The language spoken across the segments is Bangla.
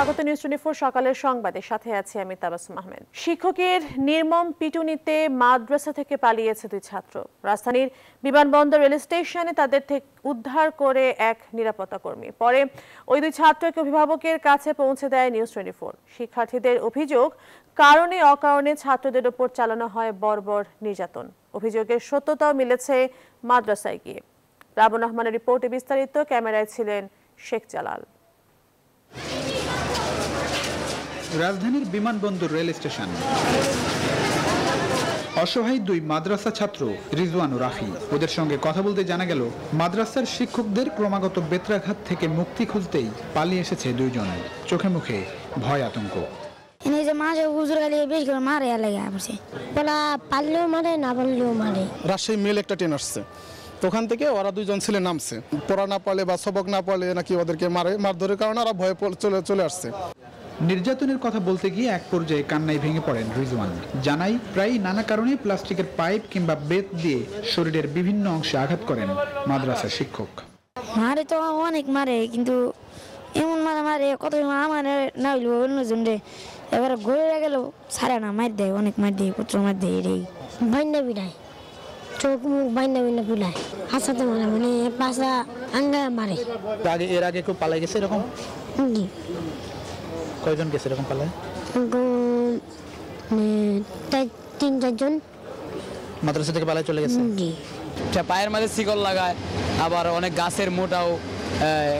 স্বাগত নিউজ টোয়েন্টি ফোর সকালের সংবাদের সাথে আছি আমি তাবাসুম আহমেদ। শিক্ষকের নির্মম পিটুনিতে মাদ্রাসা থেকে পালিয়েছে দুই ছাত্র। রাজধানীর বিমানবন্দর রেল স্টেশনে তাদের থেকে উদ্ধার করে এক নিরাপত্তা কর্মী। পরে ওই দুই ছাত্রকে অভিভাবকের কাছে পৌঁছে দেয় নিউজ টোয়েন্টি ফোর। শিক্ষার্থীদের অভিযোগ, কারণে অকারণে ছাত্রদের উপর চালানো হয় বর্বর নির্যাতন। অভিযোগের সত্যতাও মিলেছে মাদ্রাসায় গিয়ে। রাবন রহমানের রিপোর্টে বিস্তারিত, ক্যামেরায় ছিলেন শেখ জালাল। রাজধানীর বিমানবন্দর রেল স্টেশন। অসহায় দুই মাদ্রাসা ছাত্র রিজওয়ান ও রাফি। ওদের সঙ্গে কথা বলতে জানা গেল মাদ্রাসার শিক্ষকদের ক্রমাগত বেত্রাঘাত থেকে মুক্তি খুঁজতেই পালিয়ে এসেছে দুইজন। চোখে মুখে ভয় আতঙ্ক। রাজশাহী মেল একটা ট্রেন আসছে। ওখান থেকে ওরা দুইজন ছেলে নামছে। পড়া না পারলে বা সবক না পারলে নাকি ওদেরকে মারে মারধরের কারণে ওরা ভয়ে পড়ে- চলে চলে আসছে। নির্যাতনের কথা বলতে গিয়ে এক পর্যায়ে কান্নায় ভেঙে পড়েন রিজওয়ান। জানাই প্রায় নানা কারণে প্লাস্টিকের পাইপ কিংবা বেত দিয়ে শরীরের বিভিন্ন অংশে আঘাত করেন মাদ্রাসা শিক্ষক। মারে তো অনেক মারে কিন্তু এমন মারা মারে কত আমার না হইল অন্যজন রে। এবার ঘুরে গেল সারে না মার দেয় অনেক মার দেয় পুত্র মার দেয় রে। বাইন্দা বিড়ায় চোখ মুখ বাইন্দা বাইন্দা বিড়ায় হাসাতে মারে মানে পাশা আঙ্গা মারে। আগে এর আগে কেউ পালাই গেছে এরকম? কয়জন গেছে এরকম পালায়? তিন চারজন মাদ্রাসা থেকে পালায় চলে গেছে? সে পায়ের মাঝে শিকল লাগায় আবার অনেক গাছের মোটাও আহ,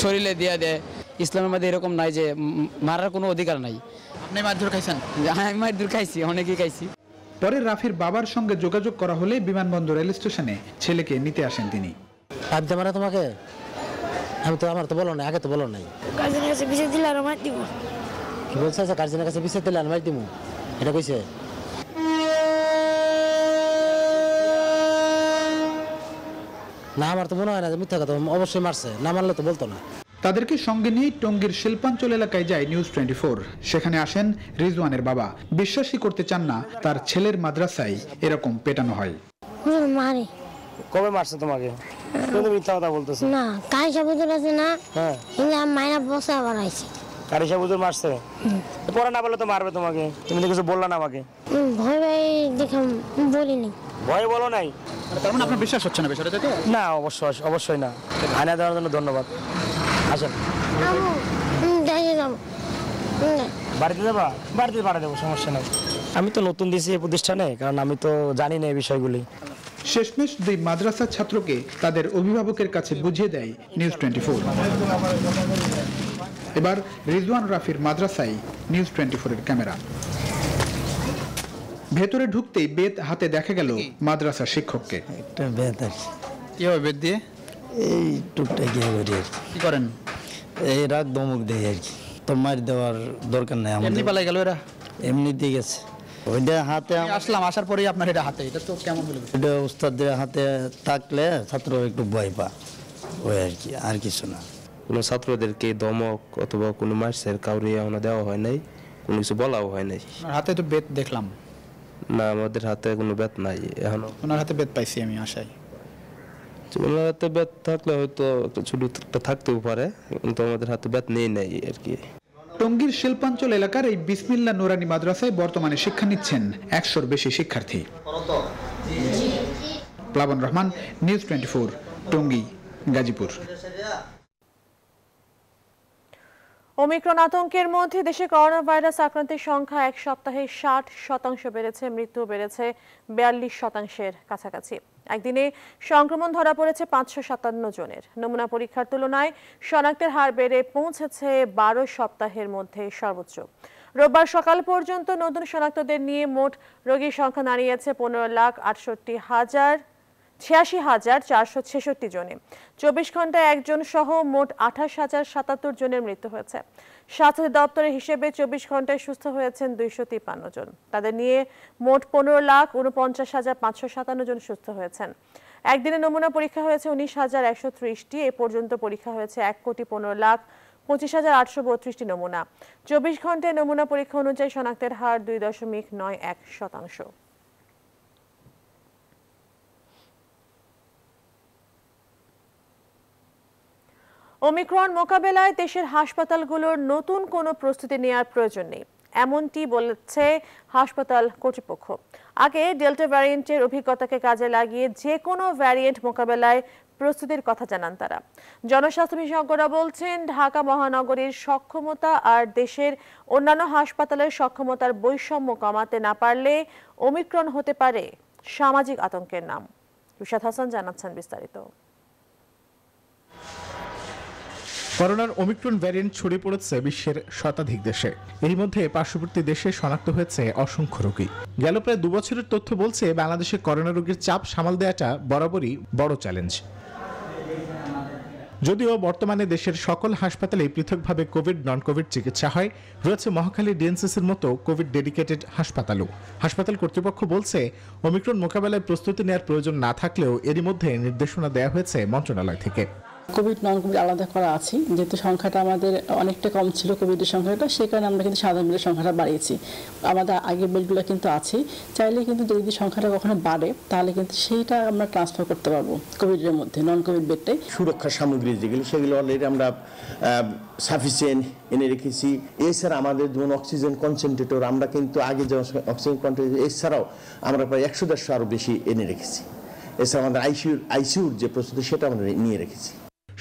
শরীরে দিয়ে দেয়। ইসলামের মধ্যে এরকম নাই যে মারার কোনো অধিকার নাই। আপনি মারধর খাইছেন? হ্যাঁ আমি মার দূর খাইছি অনেকেই খাইছি। পরে রাফির বাবার সঙ্গে যোগাযোগ করা হলে বিমানবন্দর রেল স্টেশনে ছেলেকে নিতে আসেন তিনি। আনতে মারা তোমাকে? আমি তো আমার তো বলো না আগে তো বলো নাই। কাজের কাছে বিষয় দিলে আর মার দিব। কি বলছে? আচ্ছা কার্জনের কাছে পিছিয়ে দিলে আনমাই দিমু এটা কইছে? না আমার তো মনে হয় না যে মিথ্যা কথা অবশ্যই মারছে। না মারলে তো বলতো না। তাদেরকে সঙ্গে নিয়ে টঙ্গীর শিল্পাঞ্চল এলাকায় যায় নিউজ টোয়েন্টি সেখানে আসেন রিজওয়ানের বাবা। বিশ্বাসই করতে চান না তার ছেলের মাদ্রাসায় এরকম পেটানো হয়। মারে। কবে মারছে তোমাকে? তুমি মিথ্যা কথা বলতেছো? না কাইসা বুঝুর আছে না। হ্যাঁ। মাইনা বসা বানাইছি কারিশা বুজুর মারছে? পড়া না বলে তো মারবে তোমাকে। তুমি তো কিছু বললা না আমাকে। ভয় ভয় দেখে বলিনি। ভয় বলো নাই। তার মানে আপনার বিশ্বাস হচ্ছে না বিষয়টা তো? না অবশ্যই অবশ্যই না। আয়না দেওয়ার জন্য ধন্যবাদ। আসেন বাড়িতে যাবা? বাড়িতে পাঠা দেবো সমস্যা নাই। আমি তো নতুন দিয়েছি এই প্রতিষ্ঠানে কারণ আমি তো জানি না এই বিষয়গুলি। শেষমেশ দুই মাদ্রাসা ছাত্রকে তাদের অভিভাবকের কাছে বুঝিয়ে দেয় নিউজ টোয়েন্টি এবার রিজওয়ান রাফির মাদ্রাসায় নিউজ টোয়েন্টি এর ক্যামেরা। ভেতরে ঢুকতেই বেদ হাতে দেখা গেল মাদ্রাসা শিক্ষককে। একটা বেদ আর কি। কীভাবে বেত দিয়ে? এই করি আর কি। করেন? এই রাগ দমক দেয় আর কি। তো মার দেওয়ার দরকার নাই এমনি পালাই গেল এরা? এমনি দিয়ে গেছে। ওইটা হাতে আসলাম আসার পরেই আপনার এটা হাতে। এটা তো কেমন হলো ওইটা উস্তাদের হাতে থাকলে ছাত্র একটু ভয় পা ওই আর কি আর কিছু না। কোনো ছাত্রদেরকে দমক অথবা কোনো মার্সের কাউরে এখনও দেওয়া হয় নাই কোনো কিছু বলাও হয় নাই। হাতে তো বেত দেখলাম। না আমাদের হাতে কোনো বেত নাই এখনও। ওনার হাতে বেত পাইছি আমি আশায়। ওনার হাতে বেত থাকলে হয়তো একটা ছোট থাকতেও পারে কিন্তু আমাদের হাতে বেত নেই নাই আর কি। টঙ্গীর শিল্পাঞ্চল এলাকার এই বিসমিল্লা নোরানি মাদ্রাসায় বর্তমানে শিক্ষা নিচ্ছেন একশোর বেশি শিক্ষার্থী। Plabon Rahman, news twenty four Tongi, Gazipur. Omicron আতঙ্কের মধ্যে দেশে করোনা ভাইরাস আক্রান্তের সংখ্যা এক সপ্তাহে ষাট শতাংশ বেড়েছে মৃত্যু বেড়েছে বিয়াল্লিশ শতাংশের কাছাকাছি। একদিনে সংক্রমণ ধরা পড়েছে পাঁচশো সাতান্ন জনের। নমুনা পরীক্ষার তুলনায় শনাক্তের হার বেড়ে পৌঁছেছে বারো সপ্তাহের মধ্যে সর্বোচ্চ। রোববার সকাল পর্যন্ত নতুন শনাক্তদের নিয়ে মোট রোগীর সংখ্যা দাঁড়িয়েছে পনেরো লাখ আটষট্টি হাজার ছিয়াশি হাজার চারশো ছেষট্টি জনে। চব্বিশ ঘন্টায় একজন সহ মোট আঠাশ হাজার সাতাত্তর জনের মৃত্যু হয়েছে। স্বাস্থ্য দপ্তরের হিসেবে চব্বিশ ঘন্টায় সুস্থ হয়েছেন দুইশো তিপ্পান্ন জন। তাদের নিয়ে মোট পনেরো লাখ উনপঞ্চাশ হাজার পাঁচশো সাতান্ন জন সুস্থ হয়েছেন। একদিনে নমুনা পরীক্ষা হয়েছে উনিশ হাজার একশো ত্রিশটি। এ পর্যন্ত পরীক্ষা হয়েছে এক কোটি পনেরো লাখ পঁচিশ হাজার আটশো বত্রিশটি নমুনা। চব্বিশ ঘন্টায় নমুনা পরীক্ষা অনুযায়ী শনাক্তের হার দুই দশমিক নয় এক শতাংশ। ওমিক্রন মোকাবেলায় দেশের হাসপাতালগুলোর নতুন কোনো প্রস্তুতি নেওয়ার প্রয়োজন নেই। এমনটি বলেছে হাসপাতাল কর্তৃপক্ষ। আগে ডেল্টা ভ্যারিয়েন্টের অভিজ্ঞতাকে কাজে লাগিয়ে যে কোনো ভ্যারিয়েন্ট মোকাবেলায় প্রস্তুতির কথা জানান তারা। জনস্বাস্থ্য বিশেষজ্ঞরা বলছেন, ঢাকা মহানগরীর সক্ষমতা আর দেশের অন্যান্য হাসপাতালের সক্ষমতার বৈষম্য কমাতে না পারলে ওমিক্রন হতে পারে সামাজিক আতঙ্কের নাম। রুশাদ হাসান জানাচ্ছেন বিস্তারিত। করোনার ওমিক্রন ভ্যারিয়েন্ট ছড়িয়ে পড়েছে বিশ্বের শতাধিক দেশে। এর মধ্যে পার্শ্ববর্তী দেশে শনাক্ত হয়েছে অসংখ্য রোগী। গেল প্রায় দুবছরের তথ্য বলছে, বাংলাদেশে করোনা রোগীর চাপ সামাল দেওয়াটা বরাবরই বড় চ্যালেঞ্জ। যদিও বর্তমানে দেশের সকল হাসপাতালে পৃথকভাবে কোভিড নন কোভিড চিকিৎসা হয়, রয়েছে মহাখালী ডিএনসিসির মতো কোভিড ডেডিকেটেড হাসপাতালও। হাসপাতাল কর্তৃপক্ষ বলছে, ওমিক্রন মোকাবেলায় প্রস্তুতি নেওয়ার প্রয়োজন না থাকলেও এরই মধ্যে নির্দেশনা দেওয়া হয়েছে মন্ত্রণালয় থেকে। কোভিড নন কোভিড আলাদা করা আছে। যেহেতু সংখ্যাটা আমাদের অনেকটা কম ছিল কোভিডের সংখ্যাটা সেই কারণে আমরা কিন্তু সাধারণ বেডের সংখ্যাটা বাড়িয়েছি। আমাদের আগের বেডগুলো কিন্তু আছে। চাইলে কিন্তু যদি সংখ্যাটা কখনো বাড়ে, তাহলে কিন্তু সেইটা আমরা ট্রান্সফার করতে পারব কোভিডের মধ্যে নন কোভিড বেডটাই সুরক্ষা সামগ্রী যেগুলো, সেগুলো অলরেডি আমরা সাফিসিয়েন্ট এনে রেখেছি। এছাড়া আমাদের যেমন অক্সিজেন কনসেন্ট্রেটর আমরা কিন্তু আগে যেমন অক্সিজেন কনসেন্ট্রেটর এছাড়াও আমরা প্রায় একশো দেড়শো আরও বেশি এনে রেখেছি। এছাড়া আমাদের আইসিউর আইসিউর যে প্রস্তুতি, সেটা আমরা নিয়ে রেখেছি।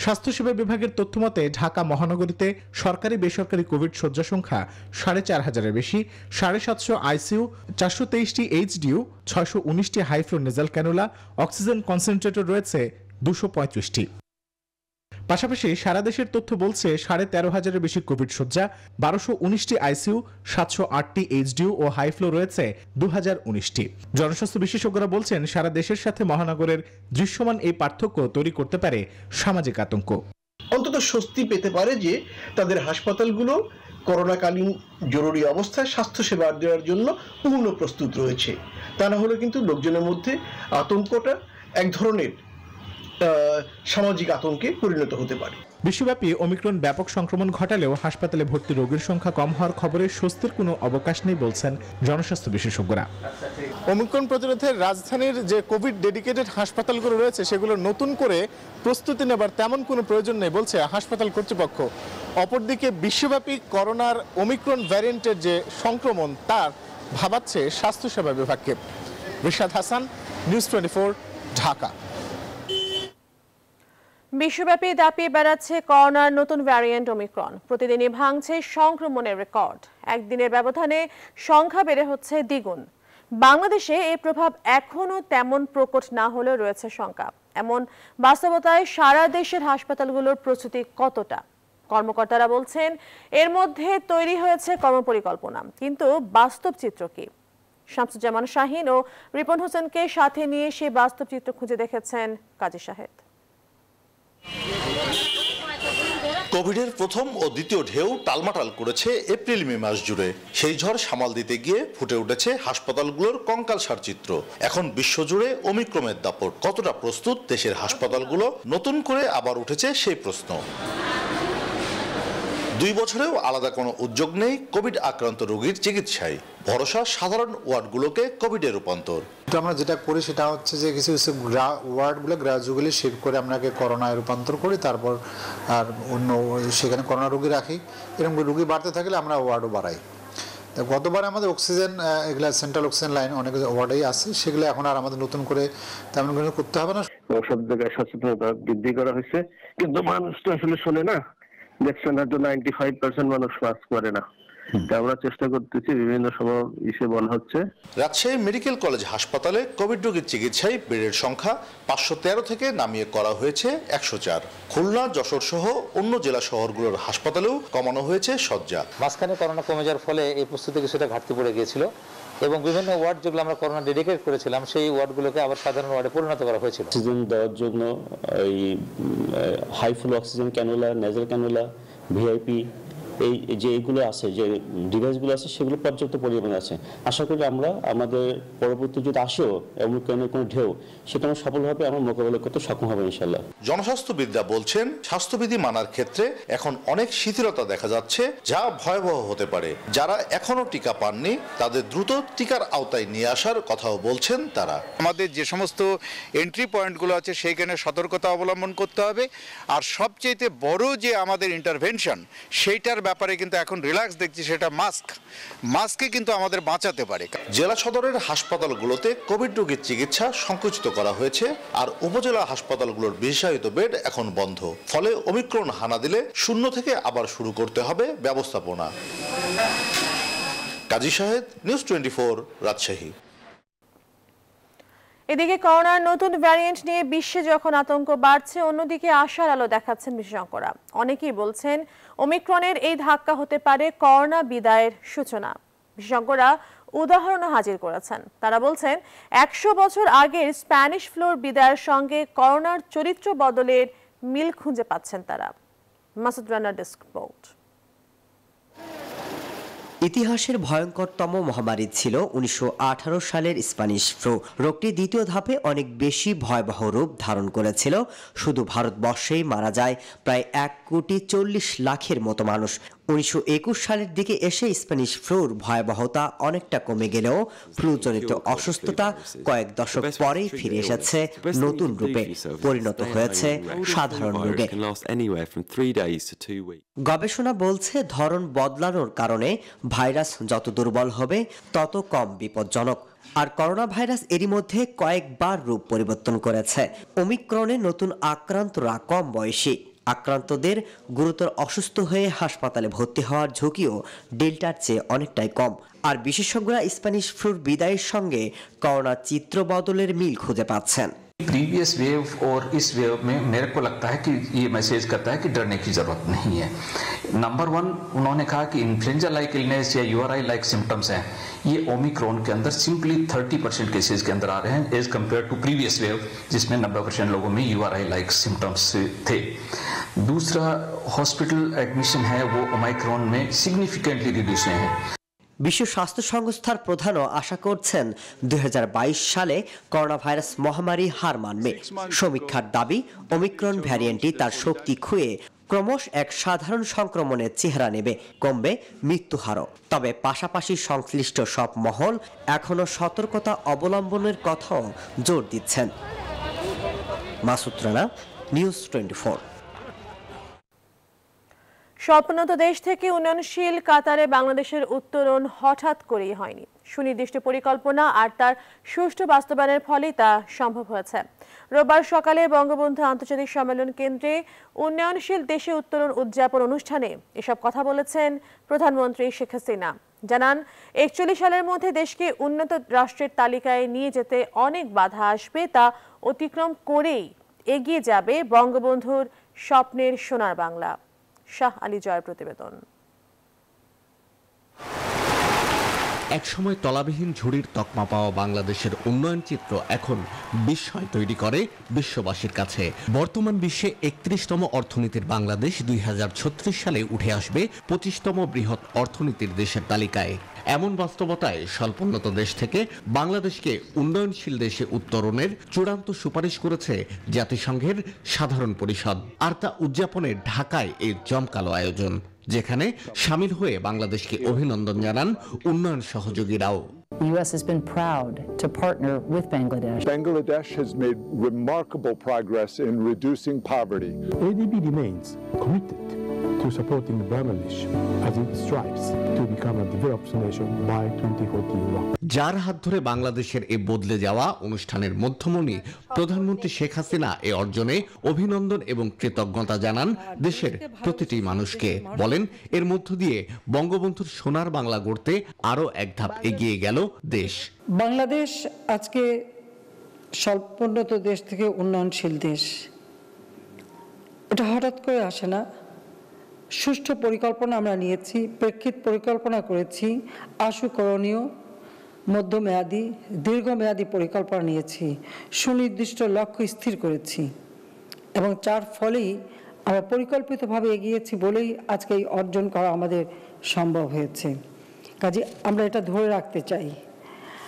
স্বাস্থ্যসেবা বিভাগের তথ্যমতে, ঢাকা মহানগরীতে সরকারি বেসরকারি কোভিড শয্যা সংখ্যা সাড়ে চার হাজারের বেশি, সাড়ে সাতশো আইসিইউ, চারশো তেইশটি এইচডিউ ছয়শো উনিশটি high flow nasal cannula, oxygen concentrator রয়েছে দুশো পঁয়ত্রিশটি। পাশাপাশি সারা দেশের তথ্য বলছে সাড়ে তেরো হাজারের বেশি কোভিড শয্যা, বারোশো উনিশটি আইসিইউ, সাতশো আটটি এইচডিউ ও হাইফ্লো রয়েছে দু হাজার উনিশটি। জনস্বাস্থ্য বিশেষজ্ঞরা বলছেন, সারা দেশের সাথে মহানগরের দৃশ্যমান এই পার্থক্য তৈরি করতে পারে সামাজিক আতঙ্ক। অন্তত স্বস্তি পেতে পারে যে তাদের হাসপাতালগুলো করোনাকালীন জরুরি অবস্থায় স্বাস্থ্যসেবা দেওয়ার জন্য পূর্ণ প্রস্তুত রয়েছে। তা না হলে কিন্তু লোকজনের মধ্যে আতঙ্কটা এক ধরনের সামাজিক আতঙ্কে পরিণত হতে পারে। বিশ্বব্যাপী ওমিক্রন ব্যাপক সংক্রমণ ঘটালেও হাসপাতালে ভর্তি রোগীর সংখ্যা কম হওয়ার খবরে স্বস্তির কোনো অবকাশ নেই বলছেন জনস্বাস্থ্য বিশেষজ্ঞরা। ওমিক্রন প্রতিরোধে রাজধানীর যে কোভিড ডেডিকেটেড হাসপাতালগুলো রয়েছে সেগুলো নতুন করে প্রস্তুতি নেবার তেমন কোনো প্রয়োজন নেই বলছে হাসপাতাল কর্তৃপক্ষ। অপরদিকে বিশ্বব্যাপী করোনার ওমিক্রন ভ্যারিয়েন্টের যে সংক্রমণ তার ভাবাচ্ছে স্বাস্থ্যসেবা বিভাগকে। Rishad Hasan news twenty Dhaka. বিশ্বব্যাপী দাপিয়ে বেড়াচ্ছে করোনার নতুন ভ্যারিয়েন্ট ওমিক্রন। প্রতিদিনই ভাঙছে সংক্রমণের রেকর্ড। একদিনের ব্যবধানে সংখ্যা বেড়ে হচ্ছে দ্বিগুণ। বাংলাদেশে এই প্রভাব এখনও তেমন প্রকট না হলেও রয়েছে শঙ্কা। এমন বাস্তবতায় সারা দেশের হাসপাতালগুলোর প্রস্তুতি কতটা? কর্মকর্তারা বলছেন, এর মধ্যে তৈরি হয়েছে কর্মপরিকল্পনা। কিন্তু বাস্তব চিত্র কি? শামসুজ্জামান শাহিন ও রিপন হোসেনকে সাথে নিয়ে সেই বাস্তব চিত্র খুঁজে দেখেছেন কাজী সাহেদ। কোভিডের প্রথম ও দ্বিতীয় ঢেউ টালমাটাল করেছে এপ্রিল মে মাস জুড়ে। সেই ঝড় সামাল দিতে গিয়ে ফুটে উঠেছে হাসপাতালগুলোর কঙ্কাল সারচিত্র এখন বিশ্বজুড়ে অমিক্রমের দাপট কতটা প্রস্তুত দেশের হাসপাতালগুলো? নতুন করে আবার উঠেছে সেই প্রশ্ন। দুই বছরেও আলাদা কোনো উদ্যোগ নেই কোভিড আক্রান্ত রোগীর চিকিৎসায়। ভরসা সাধারণ ওয়ার্ডগুলোকে কোভিডে রূপান্তর। তো আমরা যেটা করি সেটা হচ্ছে যে কিছু কিছু ওয়ার্ডগুলো গ্রাজুয়ালি শিফট করে আপনাকে করোনায় রূপান্তর করি তারপর আর অন্য সেখানে করোনা রোগী রাখি। এরকম রোগী বাড়তে থাকলে আমরা ওয়ার্ডও বাড়াই। গতবার আমাদের অক্সিজেন এগুলা সেন্ট্রাল অক্সিজেন লাইন অনেক ওয়ার্ডেই আছে সেগুলো এখন আর আমাদের নতুন করে তেমন করে করতে হবে না। সব জায়গায় সচেতনতা বৃদ্ধি করা হয়েছে। কিন্তু মানুষ তো আসলে শোনে না। দেখছেন হয়তো নাইনটি ফাইভ পার্সেন্ট মানুষ মাস্ক করে না। আমরা চেষ্টা করতেছি বিভিন্ন সময় ইসে বলা হচ্ছে। রাজশাহী মেডিকেল কলেজ হাসপাতালে কোভিড রোগীর চিকিৎসায় বেডের সংখ্যা পাঁচশো তেরো থেকে নামিয়ে করা হয়েছে একশো চার। খুলনা যশোর সহ অন্য জেলা শহরগুলোর হাসপাতালেও কমানো হয়েছে শয্যা মাঝখানে করোনা কমে যাওয়ার ফলে এই প্রস্তুতি কিছুটা ঘাটতি পড়ে গিয়েছিল। এবং বিভিন্ন ওয়ার্ড যেগুলো আমরা করোনা ডেডিকেট করেছিলাম, সেই ওয়ার্ডগুলোকে আবার সাধারণ ওয়ার্ডে পরিণত করা হয়েছিল। অক্সিজেন দেওয়ার জন্য এই high flow oxygen cannula nasal cannula, VIP এই যে এগুলো আছে যে ডিভাইসগুলো আছে সেগুলো পর্যাপ্ত পরিমাণে আছে। আশা করি আমরা আমাদের পরবর্তী যদি আসেও এমন কোনো কোনো ঢেউ সেটা আমরা সফলভাবে আমরা মোকাবেলা করতে সক্ষম হবে ইনশাল্লাহ জনস্বাস্থ্যবিদরা বলছেন স্বাস্থ্যবিধি মানার ক্ষেত্রে এখন অনেক শিথিলতা দেখা যাচ্ছে যা ভয়াবহ হতে পারে। যারা এখনও টিকা পাননি তাদের দ্রুত টিকার আওতায় নিয়ে আসার কথাও বলছেন তারা। আমাদের যে সমস্ত এন্ট্রি পয়েন্টগুলো আছে সেইখানে সতর্কতা অবলম্বন করতে হবে। আর সবচেয়ে বড় যে আমাদের ইন্টারভেনশন সেইটার ব্যাপারে কিন্তু এখন রিল্যাক্স দেখছি, সেটা মাস্ক মাস্কে কিন্তু আমাদের বাঁচাতে পারে। জেলা সদরের হাসপাতালগুলোতে কোভিড রোগীর চিকিৎসা সংকুচিত করা হয়েছে আর উপজেলা হাসপাতালগুলোর বিশেষায়িত বেড এখন বন্ধ। ফলে অমিক্রণ হানা দিলে শূন্য থেকে আবার শুরু করতে হবে ব্যবস্থাপনা। Kazi Shahed news twenty Rajshahi. এদিকে করোনার নতুন ভ্যারিয়েন্ট নিয়ে বিশ্বে যখন আতঙ্ক বাড়ছে, অন্যদিকে আশার আলো দেখাচ্ছেন বিশেষজ্ঞরা। অনেকেই বলছেন ওমিক্রনের এই ধাক্কা হতে পারে করোনা বিদায়ের সূচনা। বিশেষজ্ঞরা উদাহরণও হাজির করেছেন। তারা বলছেন, একশো বছর আগের স্প্যানিশ ফ্লোর বিদায়ের সঙ্গে করোনার চরিত্র বদলের মিল খুঁজে পাচ্ছেন তারা। Masud Rana desk report. ইতিহাসের ভয়ঙ্করতম মহামারী ছিল উনিশশো আঠারো সালের স্প্যানিশ ফ্লু। রোগটি দ্বিতীয় ধাপে অনেক বেশি ভয়াবহ রূপ ধারণ করেছিল। শুধু ভারতবর্ষেই মারা যায় প্রায় এক কোটি চল্লিশ লাখের মতো মানুষ। উনিশশো একুশ সালের দিকে এসে স্প্যানিশ ফ্লুর ভয়াবহতা অনেকটা কমে গেলেও ফ্লুজনিত অসুস্থতা কয়েক দশক পরেই ফিরে এসেছে নতুন রূপে পরিণত হয়েছে সাধারণ রোগে। গবেষণা বলছে ধরন বদলানোর কারণে ভাইরাস যত দুর্বল হবে, তত কম বিপজ্জনক। আর করোনা ভাইরাস এরই মধ্যে কয়েকবার রূপ পরিবর্তন করেছে। ওমিক্রনে নতুন আক্রান্তরা কম বয়সী। আক্রান্তদের গুরুতর অসুস্থ হয়ে হাসপাতালে ভর্তি হওয়ার ঝুঁকিও ডেল্টার চেয়ে অনেকটাই কম। আর বিশেষজ্ঞরা স্প্যানিশ ফ্লুর বিদায়ের সঙ্গে করোনা চিত্র বদলের মিল খুঁজে পাচ্ছেন। प्रीवियस वेव और इस वेव में मेरे को लगता है कि ये मैसेज करता है कि डरने की ज़रूरत नहीं है। नंबर वन उन्होंने कहा कि इन्फ्लुएंजा लाइक इलनेस या यू लाइक सिम्टम्स हैं। ये ओमिक्रॉन के अंदर सिंपली 30 परसेंट केसेज के अंदर आ रहे हैं as compared to previous wave जिसमें 90 परसेंट लोगों में यूआरआई लाइक सिम्टम्स थे। दूसरा हॉस्पिटल एडमिशन है, वो ओमाइक्रॉन में सिग्निफिकेंटली रिड्यूस हैं। বিশ্ব স্বাস্থ্য সংস্থার প্রধানও আশা করছেন দুই হাজার বাইশ সালে করোনা ভাইরাস মহামারী হার মানবে। সমীক্ষার দাবি ওমিক্রন ভ্যারিয়েন্টটি তার শক্তি খুয়ে ক্রমশ এক সাধারণ সংক্রমণের চেহারা নেবে কমবে মৃত্যুহারও তবে পাশাপাশি সংশ্লিষ্ট সব মহল এখনও সতর্কতা অবলম্বনের কথাও জোর দিচ্ছেন। মাসুদ রানা নিউজ টোয়েন্টি স্বল্পোন্নত দেশ থেকে উন্নয়নশীল কাতারে বাংলাদেশের উত্তরণ হঠাৎ করেই হয়নি। সুনির্দিষ্ট পরিকল্পনা আর তার সুষ্ঠু বাস্তবায়নের ফলেই তা সম্ভব হয়েছে। রোববার সকালে বঙ্গবন্ধু আন্তর্জাতিক সম্মেলন কেন্দ্রে উন্নয়নশীল দেশে উত্তরণ উদযাপন অনুষ্ঠানে এসব কথা বলেছেন প্রধানমন্ত্রী শেখ হাসিনা। জানান, একচল্লিশ সালের মধ্যে দেশকে উন্নত রাষ্ট্রের তালিকায় নিয়ে যেতে অনেক বাধা আসবে তা অতিক্রম করেই এগিয়ে যাবে বঙ্গবন্ধুর স্বপ্নের সোনার বাংলা। শাহ আলী জয়ের প্রতিবেদন। একসময় তলাবিহীন ঝুড়ির তকমা পাওয়া বাংলাদেশের উন্নয়ন চিত্র এখন বিস্ময় তৈরি করে বিশ্ববাসীর কাছে। বর্তমান বিশ্বে একত্রিশতম অর্থনীতির বাংলাদেশ দুই হাজার ছত্রিশ সালে উঠে আসবে পঁচিশতম বৃহৎ অর্থনীতির দেশের তালিকায়। এমন বাস্তবতায় স্বল্পোন্নত দেশ থেকে বাংলাদেশকে উন্নয়নশীল দেশে উত্তরণের চূড়ান্ত সুপারিশ করেছে জাতিসংঘের সাধারণ পরিষদ। আর তা উদযাপনে ঢাকায় এই জমকালো আয়োজন। যেখানে সামিল হয়ে বাংলাদেশকে অভিনন্দন জানান উন্নয়ন সহযোগীরাও The U.S. has been proud to partner with Bangladesh. Bangladesh has made remarkable progress in reducing poverty. ADB remains committed to supporting Bangladesh as it strives to become a developed nation by 2041. যার হাত ধরে বাংলাদেশের এই বদলে যাওয়া অনুষ্ঠানের মধ্যমণি প্রধানমন্ত্রী শেখ হাসিনা এ অর্জনে অভিনন্দন এবং কৃতজ্ঞতা জানান দেশের প্রতিটি মানুষকে। বলেন এর মধ্য দিয়ে বঙ্গবন্ধুর সোনার বাংলা গড়তে আরও এক ধাপ এগিয়ে গেল দেশ। বাংলাদেশ আজকে স্বল্পোন্নত দেশ থেকে উন্নয়নশীল দেশ। এটা হঠাৎ করে আসে না। সুষ্ঠু পরিকল্পনা আমরা নিয়েছি, প্রেক্ষিত পরিকল্পনা করেছি, আশু করণীয়, মধ্যমেয়াদী, দীর্ঘমেয়াদী পরিকল্পনা নিয়েছি, সুনির্দিষ্ট লক্ষ্য স্থির করেছি এবং যার ফলেই আমরা পরিকল্পিতভাবে এগিয়েছি বলেই আজকে এই অর্জন করা আমাদের সম্ভব হয়েছে। কাজে আমরা এটা ধরে রাখতে চাই।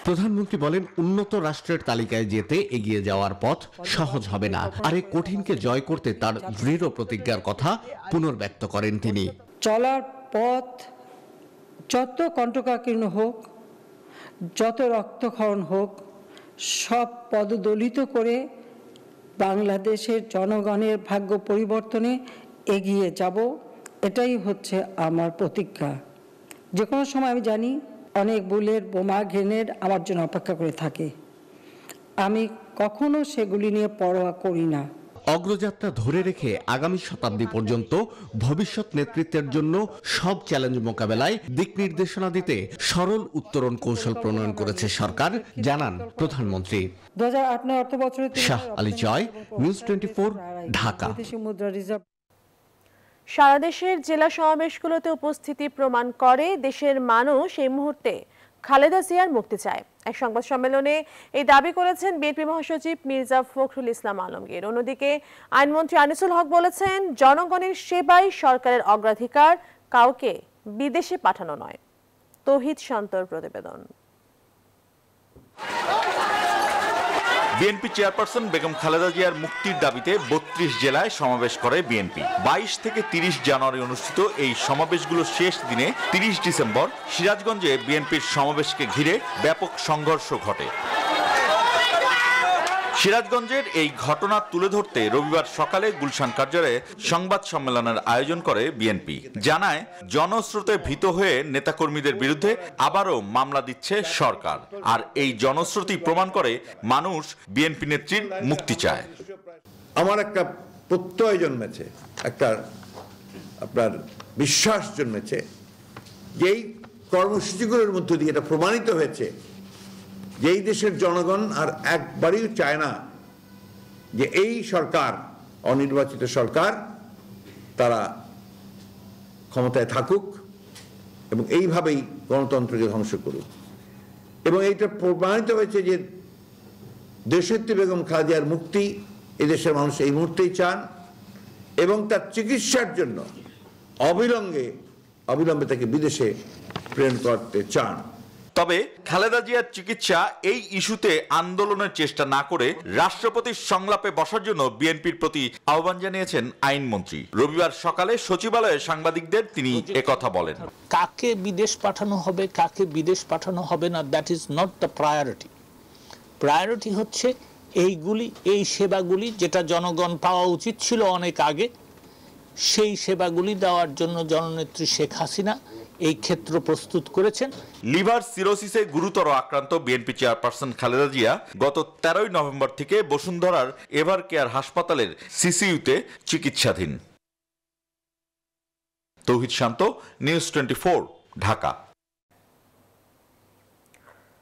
প্রধানমন্ত্রী বলেন, উন্নত রাষ্ট্রের তালিকায় যেতে এগিয়ে যাওয়ার পথ সহজ হবে না। আর এই কঠিনকে জয় করতে তার দৃঢ় প্রতিজ্ঞার কথা পুনর্ব্যক্ত করেন তিনি। চলার পথ যত কণ্ঠকাকীর্ণ হোক, যত রক্তক্ষরণ হোক, সব পদদলিত করে বাংলাদেশের জনগণের ভাগ্য পরিবর্তনে এগিয়ে যাব, এটাই হচ্ছে আমার প্রতিজ্ঞা। যে কোনো সময় আমি জানি অনেক বুলেট বোমা গ্রেনেড আমার জন্য অপেক্ষা করে থাকে। আমি কখনো সেগুলি নিয়ে পরোয়া করি না। অগ্রযাত্রা ধরে রেখে আগামী শতাব্দী পর্যন্ত ভবিষ্যৎ নেতৃত্বের জন্য সব চ্যালেঞ্জ মোকাবেলায় দিক নির্দেশনা দিতে সরল উত্তরণ কৌশল প্রণয়ন করেছে সরকার জানান প্রধানমন্ত্রী। দু হাজার আট নয় অর্থ বছরে শাহ আলী জয় নিউজ টোয়েন্টি ঢাকা। সারা দেশের জেলা সমাবেশগুলোতে উপস্থিতি প্রমাণ করে দেশের মানুষ এই মুহূর্তে খালেদা জিয়ার মুক্তি চায়। এক সংবাদ সম্মেলনে এই দাবি করেছেন বিএনপি মহাসচিব মির্জা ফখরুল ইসলাম আলমগীর। অন্যদিকে আইনমন্ত্রী আনিসুল হক বলেছেন, জনগণের সেবাই সরকারের অগ্রাধিকার, কাউকে বিদেশে পাঠানো নয়। তহিদ শান্তর প্রতিবেদন। বিএনপি চেয়ারপারসন বেগম খালেদা জিয়ার মুক্তির দাবিতে বত্রিশ জেলায় সমাবেশ করে বিএনপি। বাইশ থেকে তিরিশ জানুয়ারি অনুষ্ঠিত এই সমাবেশগুলো শেষ দিনে তিরিশ ডিসেম্বর সিরাজগঞ্জে বিএনপির সমাবেশকে ঘিরে ব্যাপক সংঘর্ষ ঘটে। সিরাজগঞ্জের এই ঘটনা তুলে ধরতে রবিবার সকালে গুলশান কার্যালয়ে সংবাদ সম্মেলনের আয়োজন করে বিএনপি। জানায়, জনস্রোতে ভীত হয়ে নেতাকর্মীদের বিরুদ্ধে আবারও মামলা দিচ্ছে সরকার। আর এই জনস্রোতই প্রমাণ করে মানুষ বিএনপি নেত্রীর মুক্তি চায়। আমার একটা প্রত্যয় জন্মেছে, একটা আপনার বিশ্বাস জন্মেছে যেই কর্মসূচিগুলোর মধ্য দিয়ে এটা প্রমাণিত হয়েছে যেই দেশের জনগণ আর একবারই চায় না যে এই সরকার, অনির্বাচিত সরকার, তারা ক্ষমতায় থাকুক এবং এইভাবেই গণতন্ত্রকে ধ্বংস করুক। এবং এইটা প্রমাণিত হয়েছে যে দেশত্রী বেগম খাদিয়ার মুক্তি এদেশের মানুষ এই মুহূর্তেই চান এবং তার চিকিৎসার জন্য অবিলম্বে অবিলম্বে তাকে বিদেশে প্রেরণ করতে চান। তবে খালেদা জিয়ার চিকিৎসা এই ইস্যুতে আন্দোলনের চেষ্টা না করে রাষ্ট্রপতির সংলাপে বসার জন্য বিএনপির প্রতি আহ্বান জানিয়েছেন আইনমন্ত্রী। রবিবার সকালে সচিবালয়ে সাংবাদিকদের তিনি একথা বলেন। কাকে বিদেশ পাঠানো হবে, কাকে বিদেশ পাঠানো হবে না that is not the priority priority হচ্ছে এইগুলি, এই সেবাগুলি যেটা জনগণ পাওয়া উচিত ছিল অনেক আগে, সেই সেবাগুলি দেওয়ার জন্য জননেত্রী শেখ হাসিনা এই ক্ষেত্র প্রস্তুত করেছেন। লিভার সিরোসিসে গুরুতর আক্রান্ত বিএনপি চেয়ারপারসন খালেদা জিয়া গত তেরোই নভেম্বর থেকে বসুন্ধরার এভার কেয়ার হাসপাতালের সিসিইউতে চিকিৎসাধীন। Tauhid Shanto news twenty Dhaka.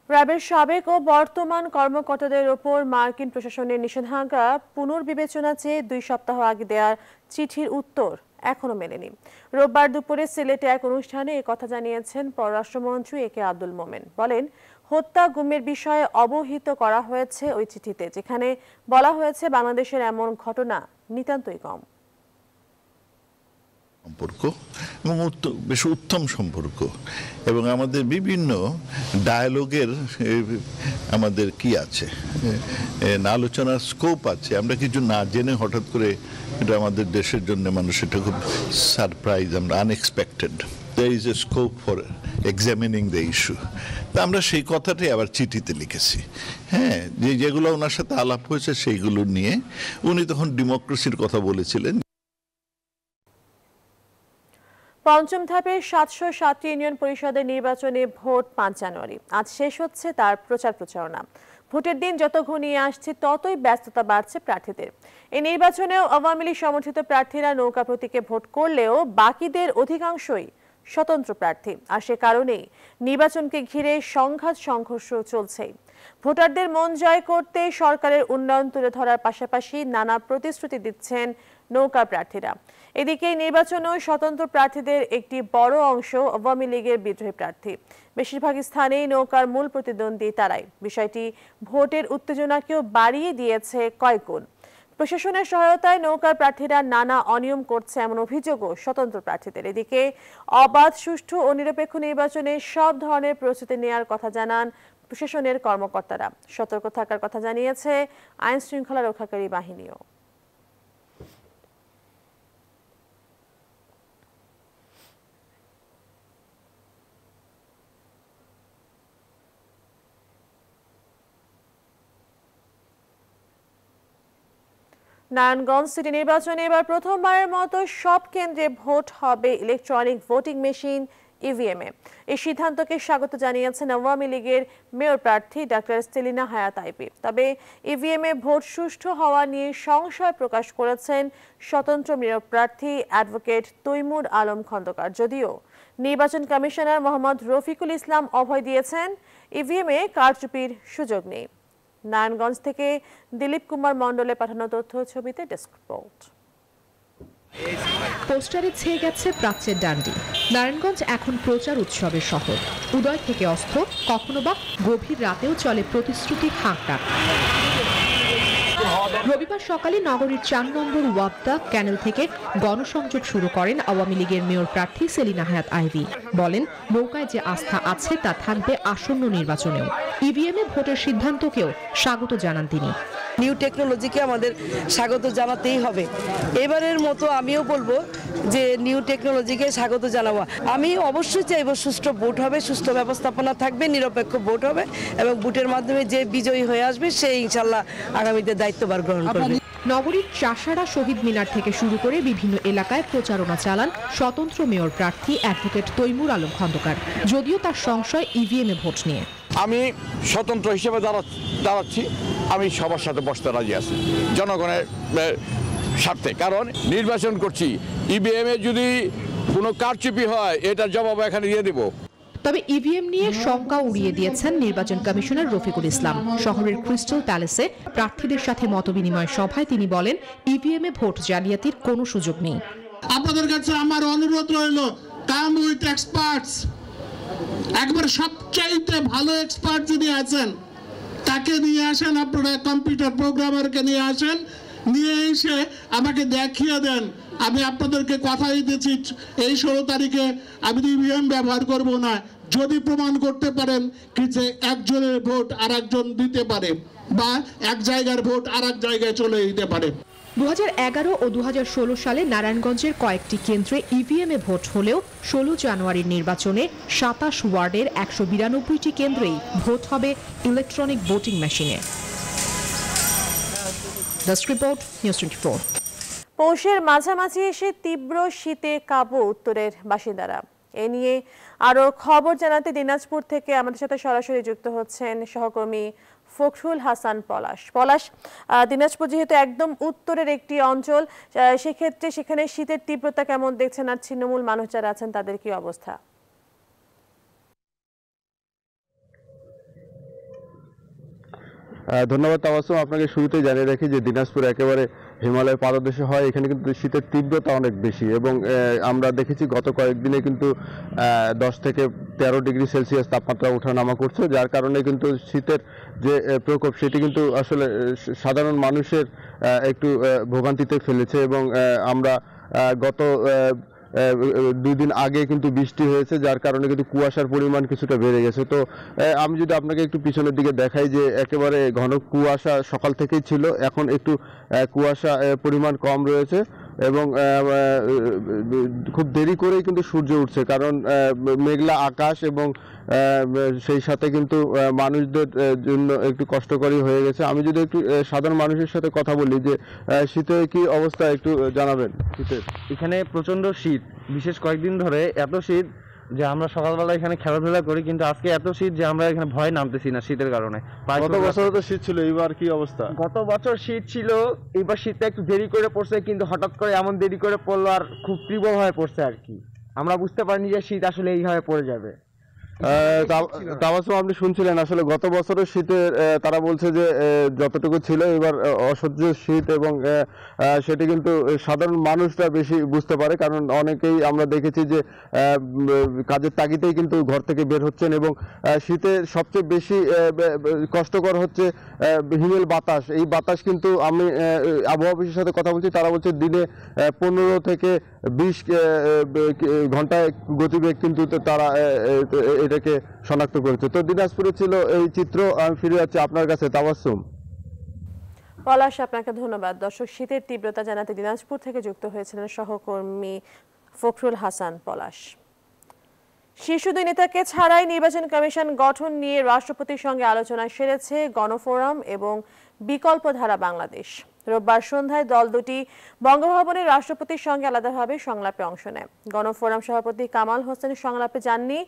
র্যাবের সাবেক ও বর্তমান কর্মকর্তাদের ওপর মার্কিন প্রশাসনের নিষেধাজ্ঞা পুনর্বিবেচনা চেয়ে দুই সপ্তাহ আগে দেওয়ার চিঠির উত্তর। এখনও মেলেনি। রোববার দুপুরে সিলেটে এক অনুষ্ঠানে কথা জানিয়েছেন পররাষ্ট্রমন্ত্রী এ কে আব্দুল মোমেন। বলেন, হত্যা, গুমের বিষয়ে অবহিত করা হয়েছে ওই চিঠিতে, যেখানে বলা হয়েছে বাংলাদেশের এমন ঘটনা নিতান্তই কম। সম্পর্ক এবং বেশ উত্তম সম্পর্ক এবং আমাদের বিভিন্ন ডায়ালগের আমাদের কি আছে? আলোচনার স্কোপ আছে। আমরা কিছু না জেনে হঠাৎ করে এটা আমাদের দেশের জন্য মানুষ এটা খুব সারপ্রাইজ আমরা unexpected there is a scope for examining the issue তা আমরা সেই কথাটাই আবার চিঠিতে লিখেছি। হ্যাঁ যে, যেগুলো ওনার সাথে আলাপ হয়েছে সেইগুলো নিয়ে উনি তখন ডেমোক্রেসির কথা বলেছিলেন। পঞ্চম ধাপের সাতশো সাতটি ইউনিয়ন পরিষদের নির্বাচনে ভোট পাঁচ জানুয়ারি। আজ শেষ হচ্ছে তার প্রচার প্রচারণা। ভোটের দিন যত ঘনিয়ে আসছে, ততই ব্যস্ততা বাড়ছে প্রার্থীদের। এই নির্বাচনেও আওয়ামী লীগ সমর্থিত প্রার্থীরা নৌকা প্রতীকে ভোট করলেও বাকিদের অধিকাংশই স্বতন্ত্র প্রার্থী। আর সে কারণেই নির্বাচনকে ঘিরে সংঘাত সংঘর্ষ চলছেই। ভোটারদের মন জয় করতে সরকারের উন্নয়ন তুলে ধরার পাশাপাশি নানা প্রতিশ্রুতি দিচ্ছেন নৌকা প্রার্থীরা। এদিকে নির্বাচনেও স্বতন্ত্র প্রার্থীদের একটি বড় অংশ আওয়ামী লীগের বিদ্রোহী প্রার্থী। বেশিরভাগ স্থানেই নৌকার মূল প্রতিদ্বন্দ্বী তারাই। বিষয়টি ভোটের উত্তেজনাকেও বাড়িয়ে দিয়েছে কয়েক গুণ প্রশাসনের সহায়তায় নৌকার প্রার্থীরা নানা অনিয়ম করছে এমন অভিযোগও স্বতন্ত্র প্রার্থীদের। এদিকে অবাধ, সুষ্ঠু ও নিরপেক্ষ নির্বাচনে সব ধরনের প্রস্তুতি নেওয়ার কথা জানান প্রশাসনের কর্মকর্তারা। সতর্ক থাকার কথা জানিয়েছে আইন শৃঙ্খলা রক্ষাকারী বাহিনীও। নারায়ণগঞ্জ সিটি নির্বাচনে এবার প্রথমবারের মতো সব কেন্দ্রে ভোট হবে ইলেকট্রনিক ভোটিং মেশিন ইভিএম এ। এই সিদ্ধান্তকে স্বাগত জানিয়েছেন আওয়ামী লীগের মেয়র প্রার্থী ডাক্তার সেলিনা হায়াত আইপি। তবে ইভিএম এ ভোট সুষ্ঠু হওয়া নিয়ে সংশয় প্রকাশ করেছেন স্বতন্ত্র মেয়র প্রার্থী অ্যাডভোকেট তৈমুর আলম খন্দকার। যদিও নির্বাচন কমিশনার মোহাম্মদ রফিকুল ইসলাম অভয় দিয়েছেন ইভিএম এ কারচুপির সুযোগ নেই। নারায়ণগঞ্জ থেকে দিলীপ কুমার মন্ডলে পাঠানো তথ্য ছবিতে ডেস্ক রিপোর্ট। পোস্টারে ছেয়ে গেছে প্রাচ্যের ডান্ডি। নারায়ণগঞ্জ এখন প্রচার উৎসবের শহর। উদয় থেকে অস্ত কখনো বা গভীর রাতেও চলে প্রতিশ্রুতি হাঁকডাক রবিবার সকালে নগরীর চার নম্বর ওয়াবদা ক্যানেল থেকে গণসংযোগ শুরু করেন আওয়ামী লীগের মেয়র প্রার্থী সেলিনা হায়াত আইভি। বলেন নৌকায় যে আস্থা আছে তা থাকবে আসন্ন নির্বাচনেও। ইভিএম এ ভোটের সিদ্ধান্তকেও স্বাগত জানান তিনি। নিউ টেকনোলজিকে আমাদের স্বাগত জানাতেই হবে। এবারের মতো আমিও বলব যে নিউ টেকনোলজিকে স্বাগত জানাব। আমি অবশ্যই চাইব সুষ্ঠু ভোট হবে সুষ্ঠু ব্যবস্থাপনা থাকবে নিরপেক্ষ ভোট হবে এবং ভোটের মাধ্যমে যে বিজয়ী হয়ে আসবে সে ইনশাল্লাহ আগামীতে দায়িত্বভার গ্রহণ করবে। নগরীর চাষাড়া শহীদ মিনার থেকে শুরু করে বিভিন্ন এলাকায় প্রচারণা চালান স্বতন্ত্র মেয়র প্রার্থী অ্যাডভোকেট তৈমুর আলম খন্দকার। যদিও তার সংশয় ইভিএম এ ভোট নিয়ে। আমি স্বতন্ত্র হিসেবে দাঁড়া- দাঁড়াচ্ছি। আমি সবার সাথে বসতে রাজি আছি। জনগণের স্বার্থে কারণ নির্বাচন করছি। ইবিএম এ যদি কোনো কারচুপি হয় এটার জবাব এখানে দিয়ে দেবো। তবে ইভিএম নিয়ে শঙ্কা উড়িয়ে দিয়েছেন নির্বাচন কমিশনার রফিকুল ইসলাম। শহরের ক্রিস্টাল প্যালেসে প্রার্থীদের সাথে মতবিনিময় সভায় তিনি বলেন ইভিএম এ ভোট জালিয়াতির কোনো সুযোগ নেই। আপনাদের কাছে আমার অনুরোধ রইল কাম উইথ এক্সপার্টস একবার সবচাইতে ভালো এক্সপার্ট যিনি আছেন তাকে নিয়ে আসেন আপনারা কম্পিউটার প্রোগ্রামারকে নিয়ে আসেন। নিয়ে এসে আমাকে দেখিয়ে দেন। আমি আপনাদেরকে কথা দিতেছি, এই ষোলো তারিখে আমি ইভিএম ব্যবহার করব না। যদি প্রমাণ করতে পারেন যে একজনের ভোট আর একজন দিতে পারে বা এক জায়গার ভোট আর এক জায়গায় চলে যেতে পারে। দু হাজার এগারো ও দু হাজার ষোলো সালে নারায়ণগঞ্জের কয়েকটি কেন্দ্রে ইভিএম ভোট হলেও ষোলো জানুয়ারির নির্বাচনে সাতাশ ওয়ার্ডের একশো বিরানব্বইটি কেন্দ্রেই ভোট হবে ইলেকট্রনিক ভোটিং মেশিনে। Desk report news twenty four পৌষের মাঝামাঝি এসে তীব্র শীতে কাবু উত্তরের বাসিন্দারা। এ নিয়ে আরও খবর জানাতে দিনাজপুর থেকে আমাদের সাথে সরাসরি যুক্ত হচ্ছেন সহকর্মী ফখরুল হাসান পলাশ। পলাশ দিনাজপুর যেহেতু একদম উত্তরের একটি অঞ্চল সেক্ষেত্রে সেখানে শীতের তীব্রতা কেমন দেখছেন আর ছিন্নমূল মানুষ যারা আছেন তাদের কি অবস্থা? ধন্যবাদ তাবাসুম আপনাকে শুরুতেই জানিয়ে রাখি যে দিনাজপুর একেবারে হিমালয়ের পাদদেশে হয়, এখানে কিন্তু শীতের তীব্রতা অনেক বেশি এবং আমরা দেখেছি গত কয়েকদিনে কিন্তু দশ থেকে তেরো ডিগ্রি সেলসিয়াস তাপমাত্রা ওঠানামা করছে, যার কারণে কিন্তু শীতের যে প্রকোপ সেটি কিন্তু আসলে সাধারণ মানুষের একটু ভোগান্তিতে ফেলেছে এবং আমরা গত দুই দিন আগে কিন্তু বৃষ্টি হয়েছে, যার কারণে কিন্তু কুয়াশার পরিমাণ কিছুটা বেড়ে গেছে। তো আমি যদি আপনাকে একটু পিছনের দিকে দেখাই যে একেবারে ঘন কুয়াশা সকাল থেকেই ছিল, এখন একটু কুয়াশা পরিমাণ কম রয়েছে। এবং খুব দেরি করেই কিন্তু সূর্য উঠছে। কারণ মেঘলা আকাশ এবং সেই সাথে কিন্তু মানুষদের জন্য একটু কষ্টকরই হয়ে গেছে। আমি যদি একটু সাধারণ মানুষের সাথে কথা বলি যে শীতের শীতে কি অবস্থা একটু জানাবেন? শীতের। এখানে প্রচণ্ড শীত। বিশেষ কয়েকদিন ধরে এত শীত যে আমরা সকালবেলা এখানে খেলাধুলা করি কিন্তু আজকে এত শীত যে আমরা এখানে ভয় নামতেছি না শীতের কারণে। গত বছর তো শীত ছিল এবার কি অবস্থা? গত বছর শীত ছিল এবার শীতটা একটু দেরি করে পড়ছে কিন্তু হঠাৎ করে এমন দেরি করে পড়ল আর খুব তীব্র তীব্রভাবে পড়ছে আর কি। আমরা বুঝতে পারিনি যে শীত আসলে এইভাবে পড়ে যাবে। আপনি শুনছিলেন, আসলে গত বছরের শীতে তারা বলছে যে যতটুকু ছিল এবার অসহ্য শীত এবং সেটি কিন্তু সাধারণ মানুষরা বেশি বুঝতে পারে, কারণ অনেকেই আমরা দেখেছি যে কাজের তাগিদেই কিন্তু ঘর থেকে বের হচ্ছেন এবং শীতে সবচেয়ে বেশি কষ্টকর হচ্ছে হিমেল বাতাস। এই বাতাস কিন্তু আমি আবহাওয়া অফিসের সাথে কথা বলছি, তারা বলছে দিনে পনেরো থেকে বিশ ঘন্টায় গতিবেগ কিন্তু তারা এটাকে শনাক্ত করেছে। তো দিনাজপুরে ছিল এই চিত্র, আমি ফিরে যাচ্ছি আপনার কাছে। তাবাসুম পলাশ, আপনাকে ধন্যবাদ। দর্শক, শীতের তীব্রতা জানাতে দিনাজপুর থেকে যুক্ত হয়েছিলেন সহকর্মী ফখরুল হাসান পলাশ। শীর্ষ দুই নেতাকে ছাড়াই নির্বাচন কমিশন গঠন নিয়ে রাষ্ট্রপতির সঙ্গে আলোচনা সেরেছে গণফোরাম এবং বিকল্পধারা বাংলাদেশ। রোববার সন্ধ্যায় দল দুটি বঙ্গভবনের রাষ্ট্রপতির সঙ্গে আলাদাভাবে সংলাপে অংশ নেয়। গণফোরাম সভাপতি কামাল হোসেন সংলাপে যাননি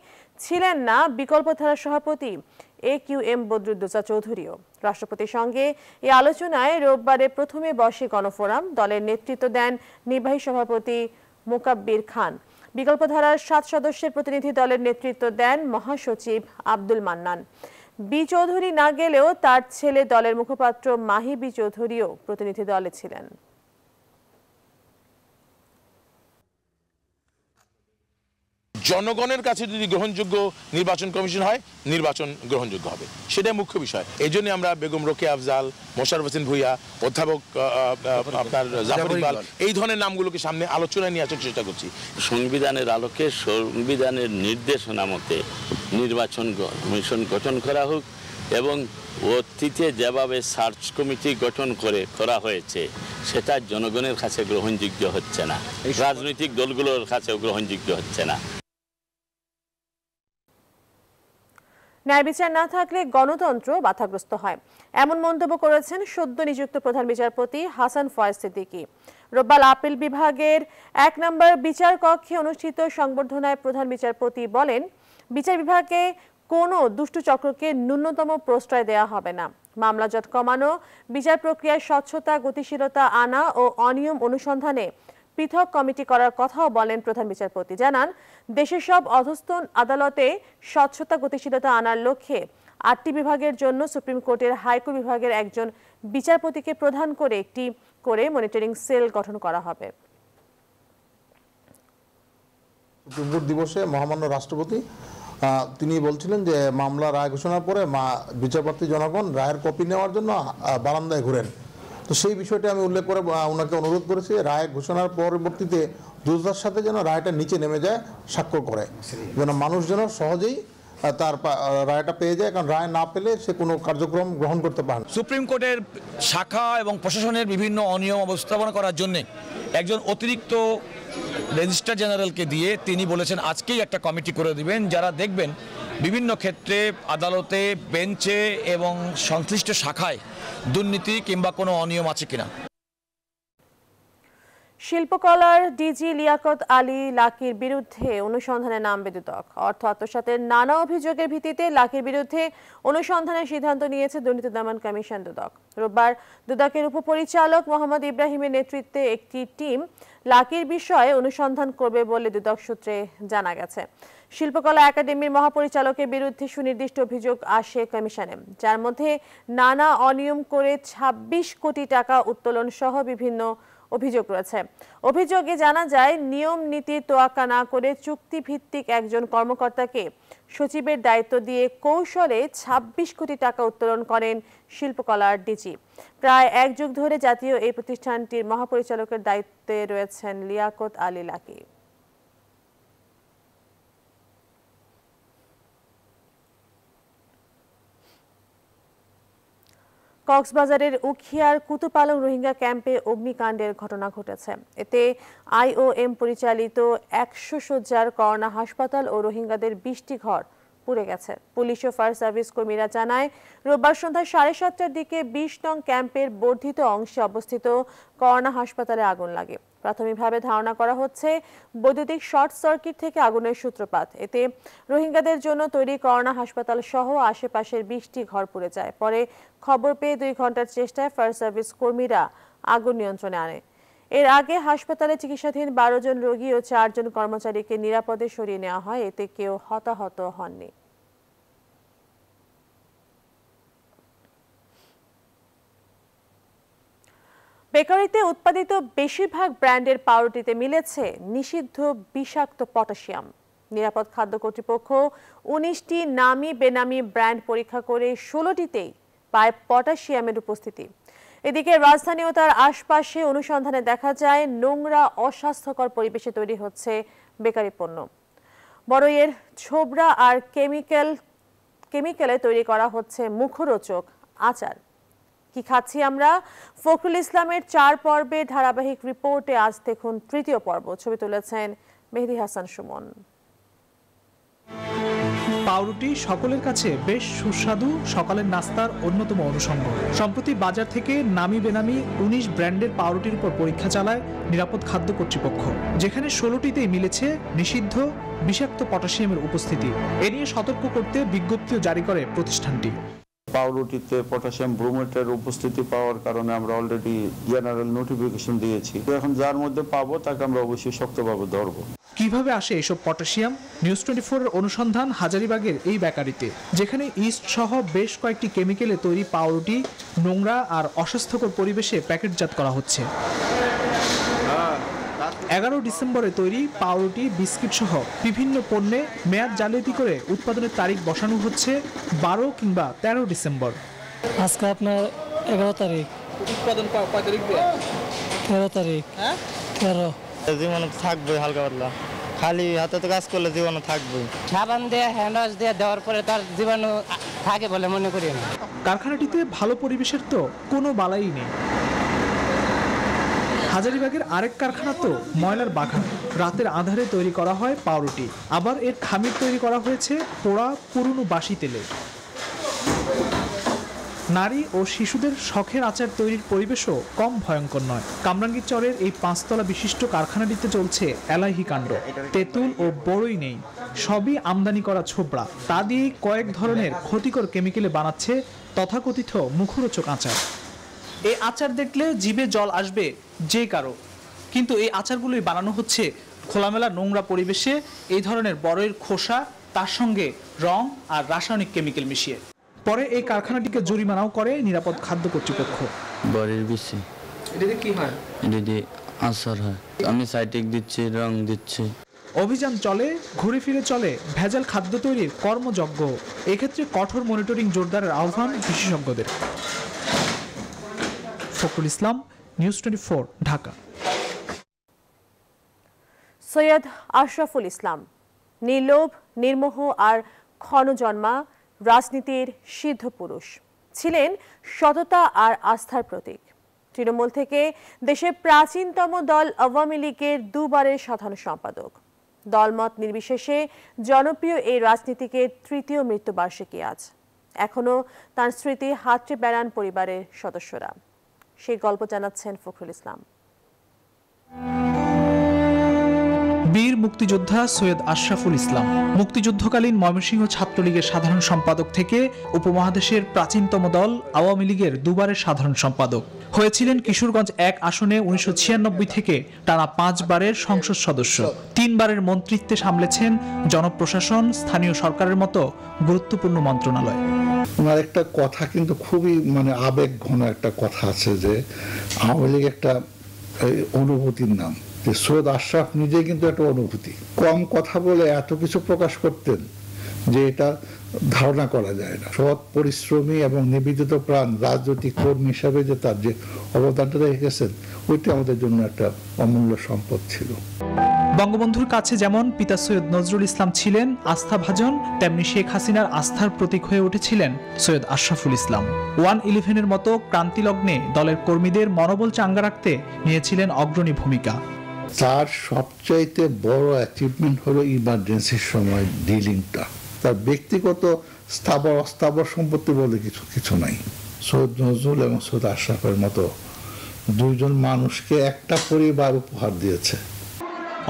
ছিলেন না বিকল্পধারার সভাপতি এ কিউ এম বদরুদ্দোজা চৌধুরীও। রাষ্ট্রপতির সঙ্গে এই আলোচনায় রোববারে প্রথমে বসে গণফোরাম, দলের নেতৃত্ব দেন নির্বাহী সভাপতি মোকাব্বির খান। বিকল্পধারার সাত সদস্যের প্রতিনিধি দলের নেতৃত্ব দেন মহাসচিব আব্দুল মান্নান। বি চৌধুরী না গেলেও তার ছেলে দলের মুখপাত্র মাহি বি চৌধুরীও প্রতিনিধি দলে ছিলেন। জনগণের কাছে যদি গ্রহণযোগ্য নির্বাচন কমিশন হয় নির্বাচন গ্রহণযোগ্য হবে। সেটাই মুখ্য বিষয়। এই জন্য আমরা বেগম রোকে আফজাল মোশারফ হোসেন ভুইয়া অধ্যাপক আপনার জাফর ইকবাল এই ধরনের নামগুলোকে সামনে আলোচনায় নিয়ে আসার চেষ্টা করছি। সংবিধানের আলোকে সংবিধানের নির্দেশনা মতে নির্বাচন কমিশন গঠন করা হোক এবং অতীতে যেভাবে সার্চ কমিটি গঠন করে করা হয়েছে সেটা জনগণের কাছে গ্রহণযোগ্য হচ্ছে না। রাজনৈতিক দলগুলোর কাছেও গ্রহণযোগ্য হচ্ছে না। ন্যায় বিচার না থাকলে গণতন্ত্র বাধাগ্রস্ত হয়। এমন মন্তব্য করেছেন সদ্য নিযুক্ত প্রধান বিচারপতি হাসান ফয়েজ সিদ্দিকী। রোববার আপিল বিভাগের এক নম্বর বিচার কক্ষে অনুষ্ঠিত সংবর্ধনায় প্রধান বিচারপতি বলেন, বিচার বিভাগে কোনো দুষ্টু চক্রকে ন্যূনতম প্রশ্রয় দেওয়া হবে না। মামলা জট কমানো, বিচার প্রক্রিয়ায় স্বচ্ছতা, গতিশীলতা আনা ও অনিয়ম অনুসন্ধানে পৃথক কমিটি করার কথাও বলেন প্রধান বিচারপতি। জানান, দেশের সব অধস্তন আদালতে স্বচ্ছতা, গতিশীলতা আনার লক্ষ্যে আটটি বিভাগের জন্য সুপ্রিম কোর্টের হাইকোর্ট বিভাগের একজন বিচারপতিকে প্রধান করে একটি করে মনিটরিং সেল গঠন করা হবে। দিবসে মহামান্য রাষ্ট্রপতি তিনি বলছিলেন যে, মামলা রায় ঘোষণার পরে মা বিচারপ্রার্থী জনগণ রায়ের কপি নেওয়ার জন্য বারান্দায় ঘুরেন। তো সেই বিষয়টা আমি উল্লেখ করে ওনাকে অনুরোধ করেছি রায় ঘোষণার পরবর্তীতে দ্রুততার সাথে যেন রায়টা নিচে নেমে যায়, স্বাক্ষর করে। যেন মানুষ যেন সহজেই তার রায়টা পেয়ে যায়, কারণ রায় না পেলে সে কোনো কার্যক্রম গ্রহণ করতে পারে সুপ্রিম কোর্টের শাখা এবং প্রশাসনের বিভিন্ন অনিয়ম অবস্থাপনা করার জন্য একজন অতিরিক্ত রেজিস্ট্রার জেনারেলকে দিয়ে তিনি বলেছেন, আজকেই একটা কমিটি করে দিবেন যারা দেখবেন বিভিন্ন ক্ষেত্রে আদালতে, বেঞ্চে এবং সংশ্লিষ্ট শাখায় দুর্নীতি কিংবা কোনো অনিয়ম আছে কিনা। শিল্পকলার ডিজি লিয়াকত আলী লাকির বিরুদ্ধে অনুসন্ধানে নামবে দুদক অর্থ আত্মসাতের নানা অভিযোগের ভিত্তিতে লাকির বিরুদ্ধে অনুসন্ধানের সিদ্ধান্ত নিয়েছে দুর্নীতি দমন কমিশন দুদক। রোববার দুদকের উপপরিচালক মোহাম্মদ ইব্রাহিমের নেতৃত্বে একটি টিম লাকির বিষয়ে অনুসন্ধান করবে বলে দুদক সূত্রে জানা গেছে। শিল্পকলা একাডেমির মহাপরিচালকের বিরুদ্ধে সুনির্দিষ্ট অভিযোগ আসে কমিশনে, যার মধ্যে নানা অনিয়ম করে ২৬ কোটি টাকা উত্তোলন সহ বিভিন্ন অভিযোগ রয়েছে। অভিযোগে জানা যায়, নিয়ম, নীতি তোয়াক্কা না করে চুক্তিভিত্তিক একজন কর্মকর্তাকে সচিবের দায়িত্ব দিয়ে কৌশলে ২৬ কোটি টাকা উত্তোলন করেন শিল্পকলার ডিজি। প্রায় এক যুগ ধরে জাতীয় এই প্রতিষ্ঠানটির মহাপরিচালকের দায়িত্বে রয়েছেন লিয়াকত আলী লাকি। কক্সবাজারের উখিয়ার কুতুপালং রোহিঙ্গা ক্যাম্পে অগ্নিকাণ্ডের ঘটনা ঘটেছে। এতে আইওএম পরিচালিত একশো শয্যার করোনা হাসপাতাল ও রোহিঙ্গাদের বিশটি ঘর পুড়ে গেছে। পুলিশ ও ফায়ার সার্ভিস কর্মীরা জানায়, রোববার সন্ধ্যা সাড়ে সাতটার দিকে বিশ নং ক্যাম্পের বর্ধিত অংশে অবস্থিত করোনা হাসপাতালে আগুন লাগে। প্রাথমিকভাবে ধারণা করা হচ্ছে, বৈদ্যুতিক শর্ট সার্কিট থেকে আগুনের সূত্রপাত। এতে রোহিঙ্গাদের জন্য তৈরি করোনা হাসপাতাল সহ আশেপাশের বিশটি ঘর পুড়ে যায়। পরে খবর পেয়ে দুই ঘণ্টার চেষ্টায় ফায়ার সার্ভিস কর্মীরা আগুন নিয়ন্ত্রণে আনে। এর আগে হাসপাতালে চিকিৎসাধীন বারো জন রোগী ও চারজন কর্মচারীকে নিরাপদে সরিয়ে নেওয়া হয়, এতে কেউ হতাহত হননি। বেকারিতে উৎপাদিত বেশিরভাগ ব্র্যান্ডের পাউরুটিতে মিলেছে নিষিদ্ধ বিষাক্ত পটাশিয়াম। নিরাপদ খাদ্য কর্তৃপক্ষ উনিশটি নামি বেনামি ব্র্যান্ড পরীক্ষা করে ষোলোটিতেই পায় পটাশিয়ামের উপস্থিতি। এদিকে রাজধানী ও তার আশপাশে অনুসন্ধানে দেখা যায়, নোংরা, অস্বাস্থ্যকর পরিবেশে তৈরি হচ্ছে বেকারি পণ্য। বড়ইয়ের ছোবরা আর কেমিক্যাল, কেমিক্যালে তৈরি করা হচ্ছে মুখরোচক আচার। কি খাচ্ছি আমরা? ফখরুল ইসলামের চার পর্বে ধারাবাহিক রিপোর্টে আজ দেখুন তৃতীয় পর্ব। ছবি তুলেছেন মেহেদি হাসান সুমন। পাউরুটি সকলের কাছে বেশ সুস্বাদু, সকালের নাস্তার অন্যতম অনুষঙ্গ। সম্প্রতি বাজার থেকে নামি বেনামি উনিশ ব্র্যান্ডের পাউরুটির উপর পরীক্ষা চালায় নিরাপদ খাদ্য কর্তৃপক্ষ, যেখানে ষোলোটিতেই মিলেছে নিষিদ্ধ, বিষাক্ত পটাশিয়ামের উপস্থিতি। এ নিয়ে সতর্ক করতে বিজ্ঞপ্তিও জারি করে প্রতিষ্ঠানটি। পাউরুটিতে, পটাশিয়াম ব্রোমেটের উপস্থিতি পাওয়ার কারণে আমরা অলরেডি জেনারেল নোটিফিকেশন দিয়েছি। তো এখন যার মধ্যে পাবো, তাকে আমরা অবশ্যই শক্তভাবে ধরবো। কীভাবে আসে এসব পটাশিয়াম? নিউজ টোয়েন্টি ফোরের অনুসন্ধান হাজারিবাগের এই বেকারিতে। যেখানে ইস্ট সহ বেশ কয়েকটি কেমিক্যালে তৈরি পাউরুটি, নোংরা আর অস্বাস্থ্যকর পরিবেশে প্যাকেটজাত করা হচ্ছে। এগারো ডিসেম্বরে তৈরি পাউরুটি বিস্কিট সহ বিভিন্ন পণ্যে মেয়াদ জালিয়াতি করে উৎপাদনের তারিখ বসানো হচ্ছে বারো কিংবা তেরো ডিসেম্বর। আজকে আপনার এগারো তারিখ। উৎপাদন কয় তারিখ তেরো তারিখ। হ্যাঁ? তেরো। জীবনে থাকবে হালকা পাতলা। খালি হাতে তো কাজ করলে জীবনে থাকবে সাবান দিয়ে হ্যান্ড ওয়াশ দিয়ে দেওয়ার পরে তার জীবাণু থাকে বলে মনে করি না। কারখানাটিতে ভালো পরিবেশের তো কোনো বালাই নেই। হাজারিবাগের আরেক কারখানা তো ময়লার বাগান। রাতের আধারে তৈরি করা হয় পাউরুটি। আবার এর খামির তৈরি করা হয়েছে পোড়া পুরনো বাসি তেলে। নারী ও শিশুদের শখের আচার তৈরির পরিবেশও কম ভয়ঙ্কর নয়। কামরাঙ্গীর চরের এই পাঁচতলা বিশিষ্ট কারখানাটিতে চলছে এলাহি কাণ্ড। তেঁতুল ও বড়ই নেই। সবই আমদানি করা ছোবড়া। তা দিয়েই কয়েক ধরনের ক্ষতিকর কেমিক্যালে বানাচ্ছে তথাকথিত মুখরোচক আচার। এই আচার দেখলে জিভে জল আসবে যে কারও। কিন্তু এই আচারগুলোই বানানো হচ্ছে খোলামেলা নোংরা পরিবেশে এই ধরনের বড়ের খোসা তার সঙ্গে রং আর রাসায়নিক কেমিক্যাল মিশিয়ে। পরে এই কারখানাটিকে জরিমানাও করে নিরাপদ খাদ্য কর্তৃপক্ষ। বেশি এটাতে কি হয়? হয়। আমি সাইটিক দিচ্ছি রং দিচ্ছি। অভিযান চলে ঘুরে ফিরে চলে ভেজাল খাদ্য তৈরির কর্মযজ্ঞ। এক্ষেত্রে কঠোর মনিটরিং জোরদারের আহ্বান বিশেষজ্ঞদের ফখরুল ইসলাম নিউজ টোয়েন্টি ঢাকা। সৈয়দ আশরাফুল ইসলাম, নির্লোভ, নির্মোহ আর ক্ষণজন্মা রাজনীতির সিদ্ধ পুরুষ। ছিলেন সততা আর আস্থার প্রতীক। তৃণমূল থেকে দেশের প্রাচীনতম দল আওয়ামী লীগের দুবারের সাধারণ সম্পাদক। দলমত নির্বিশেষে জনপ্রিয় এই রাজনীতিকে তৃতীয় মৃত্যুবার্ষিকী আজ। এখনও তার স্মৃতি হাতড়ে বেড়ান পরিবারের সদস্যরা। সেই গল্প জানাচ্ছেন ফখরুল ইসলাম। বীর মুক্তিযোদ্ধা সৈয়দ আশরাফুল ইসলাম। মুক্তিযুদ্ধকালীন ময়মনসিংহ ছাত্রলীগের সাধারণ সম্পাদক থেকে উপমহাদেশের প্রাচীনতম দল আওয়ামী লীগের দুবারের সাধারণ সম্পাদক। হয়েছিলেন কিশোরগঞ্জ এক আসনে উনিশশো থেকে টানা পাঁচবারের সংসদ সদস্য। তিনবারের মন্ত্রিত্বে সামলেছেন জনপ্রশাসন, স্থানীয় সরকারের মতো গুরুত্বপূর্ণ মন্ত্রণালয়। ওনার একটা কথা কিন্তু খুবই মানে আবেগ ঘন একটা কথা আছে যে আওয়ামী লীগ একটা অনুভূতির নাম। যে সৈয়দ আশরাফ নিজে কিন্তু একটা অনুভূতি। কম কথা বলে এত কিছু প্রকাশ করতেন যে এটা ধারণা করা যায় না। সৎ পরিশ্রমী এবং নিবেদিত প্রাণ রাজনৈতিক কর্মী হিসাবে যে তার যে অবদানটা রেখেছেন ওইটা আমাদের জন্য একটা অমূল্য সম্পদ ছিল। বঙ্গবন্ধুর কাছে যেমন পিতা সৈয়দ নজরুল ইসলাম ছিলেন আস্থাভাজন তেমনি শেখ হাসিনার আস্থার প্রতীক হয়ে উঠেছিলেন সৈয়দ আশরাফুল ইসলাম। ওয়ান ইলেভেনের মতো ক্রান্তিলগ্নে দলের কর্মীদের মনোবল চাঙ্গা রাখতে নিয়েছিলেন অগ্রণী ভূমিকা। তার সবচাইতে বড় অ্যাচিভমেন্ট হলো ইমার্জেন্সির সময় ডিলিংটা তার ব্যক্তিগত স্থাবর, অস্থাবর সম্পত্তি বলে কিছু কিছু নাই। সৈয়দ নজরুল এবং সৈয়দ আশরাফের মতো দুইজন মানুষকে একটা পরিবার উপহার দিয়েছে।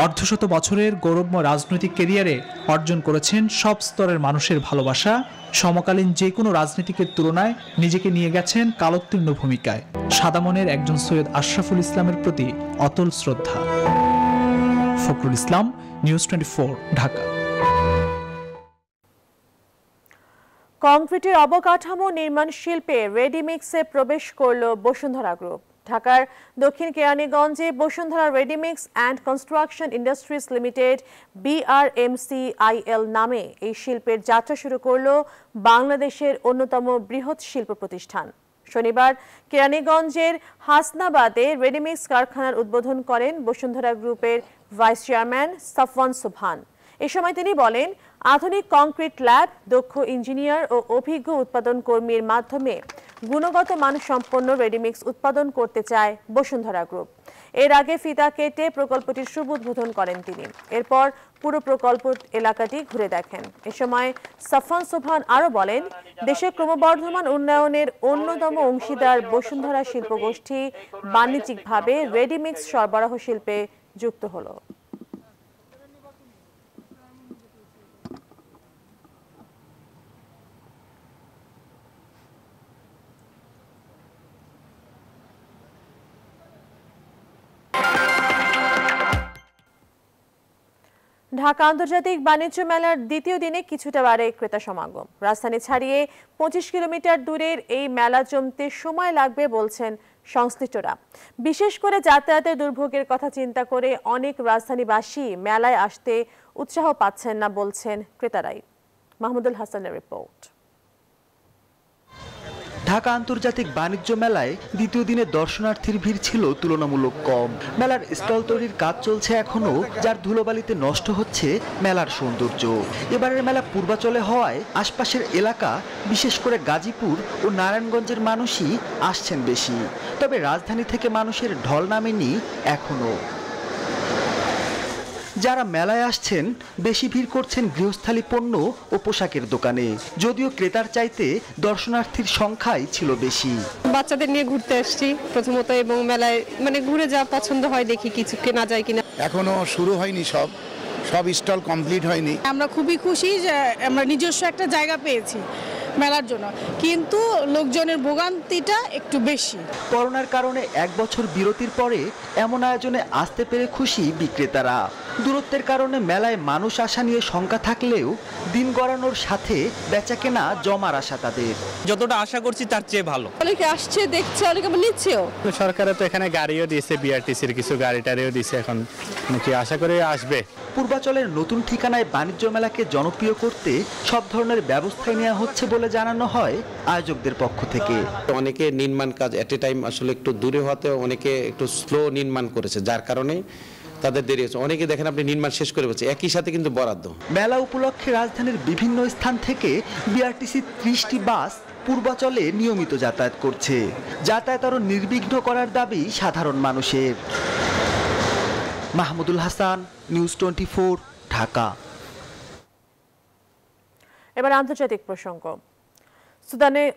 অর্ধশত বছরের গৌরবময় রাজনৈতিক কেরিয়ারে অর্জন করেছেন সব স্তরের মানুষের ভালোবাসা। সমকালীন যে কোনো রাজনীতিকের তুলনায় নিজেকে নিয়ে গেছেন কালোত্তীর্ণ ভূমিকায়। সাদামনের একজন সৈয়দ আশরাফুল ইসলামের প্রতি অতল শ্রদ্ধা। Fakhrul Islam news twenty Dhaka. কংক্রিটের অবকাঠামো নির্মাণ শিল্পে রেডিমিক্সে প্রবেশ করল বসুন্ধরা গ্রুপ। ঢাকার দক্ষিণ কেরানীগঞ্জে Bashundhara ready mix and construction industries limited, BRMCIL নামে এই শিল্পের যাত্রা শুরু করল বাংলাদেশের অন্যতম বৃহৎ শিল্প প্রতিষ্ঠান। শনিবার কেরানীগঞ্জের হাসনাবাদে রেডিমিক্স কারখানার উদ্বোধন করেন বসুন্ধরা গ্রুপের ভাইস চেয়ারম্যান সাফওয়ান সুবহান। এ সময় তিনি বলেন আধুনিক কংক্রিট ল্যাব, দক্ষ ইঞ্জিনিয়ার ও অভিজ্ঞ উৎপাদন কর্মীর মাধ্যমে গুণগত মানসম্পন্ন রেডিমিক্স উৎপাদন করতে চায় বসুন্ধরা গ্রুপ। এর আগে ফিতা কেটে প্রকল্পটির শুভ উদ্বোধন করেন তিনি। এরপর পুরো প্রকল্প এলাকাটি ঘুরে দেখেন। এ সময় সাফান সোভান আরও বলেন, দেশের ক্রমবর্ধমান উন্নয়নের অন্যতম অংশীদার বসুন্ধরা শিল্পগোষ্ঠী বাণিজ্যিকভাবে রেডিমিক্স সরবরাহ শিল্পে যুক্ত হলো। ঢাকা আন্তর্জাতিক বাণিজ্য মেলার দ্বিতীয় দিনে কিছুটা বাড়ে ক্রেতা সমাগম। রাজধানী ছাড়িয়ে পঁচিশ কিলোমিটার দূরের এই মেলা জমতে সময় লাগবে বলছেন সংশ্লিষ্টরা। বিশেষ করে যাতায়াতের দুর্ভোগের কথা চিন্তা করে অনেক রাজধানীবাসী মেলায় আসতে উৎসাহ পাচ্ছেন না বলছেন ক্রেতারাই। মাহমুদুল হাসানের রিপোর্ট। ঢাকা আন্তর্জাতিক বাণিজ্য মেলায় দ্বিতীয় দিনে দর্শনার্থীর ভিড় ছিল তুলনামূলক কম। মেলার স্টল তৈরির কাজ চলছে এখনও যার ধুলোবালিতে নষ্ট হচ্ছে মেলার সৌন্দর্য। এবারের মেলা পূর্বাচলে হওয়ায় আশপাশের এলাকা, বিশেষ করে গাজীপুর ও নারায়ণগঞ্জের মানুষই আসছেন বেশি। তবে রাজধানী থেকে মানুষের ঢল নামেনি এখনও যারা মেলায় আসছেন বেশি ভিড় করছেন গৃহস্থালী পণ্য ও পোশাকের দোকানে। যদিও ক্রেতার চাইতে দর্শনার্থীর সংখ্যাই ছিল বেশি। বাচ্চাদের নিয়ে ঘুরতে আসছি প্রথমত এবং মেলায় মানে ঘুরে যা পছন্দ হয় দেখি কিছু কেনা যায় কিনা। এখনও শুরু হয়নি সব সব স্টল কমপ্লিট হয়নি। আমরা খুবই খুশি যে আমরা নিজস্ব একটা জায়গা পেয়েছি মেলার জন্য কিন্তু লোকজনের ভোগান্তিটা একটু বেশি। করোনার কারণে এক বছর বিরতির পরে এমন আয়োজনে আসতে পেরে খুশি বিক্রেতারা। দূরত্বের কারণে মেলায় মানুষ আসা নিয়ে শঙ্কা থাকলেও দিন গড়ানোর সাথে বেচাকেনা জমার আশা তাদের। যতটা আশা করছি তার চেয়ে ভালো। অনেকে আসছে দেখছে অনেকে আবার নিচ্ছেও। সরকারে তো এখানে গাড়িও দিয়েছে বিআরটিসির কিছু গাড়ি টাড়িও দিয়েছে এখন। নাকি আশা করে আসবে? পূর্বাচলের নতুন ঠিকানায় বাণিজ্য মেলাকে জনপ্রিয় করতে সব ধরনের ব্যবস্থা নেওয়া হচ্ছে বলে জানানো হয় আয়োজকদের পক্ষ থেকে। অনেকে নির্মাণ কাজ এট এ টাইম আসলে একটু দূরে হওয়াতে অনেকে একটু স্লো নির্মাণ করেছে যার কারণে তাদের দেরি হচ্ছে অনেকে দেখেন আপনি নির্মাণ শেষ করে বলছে একই সাথে কিন্তু বরাদ্দ। মেলা উপলক্ষে রাজধানীর বিভিন্ন স্থান থেকে বিআরটিসি ত্রিশটি বাস পূর্বাচলে নিয়মিত যাতায়াত করছে। যাতায়াত আরও নির্বিঘ্ন করার দাবি সাধারণ মানুষের। Mahmudul Hasan news twenty Dhaka. এবার আন্তর্জাতিক প্রসঙ্গ। সুদানে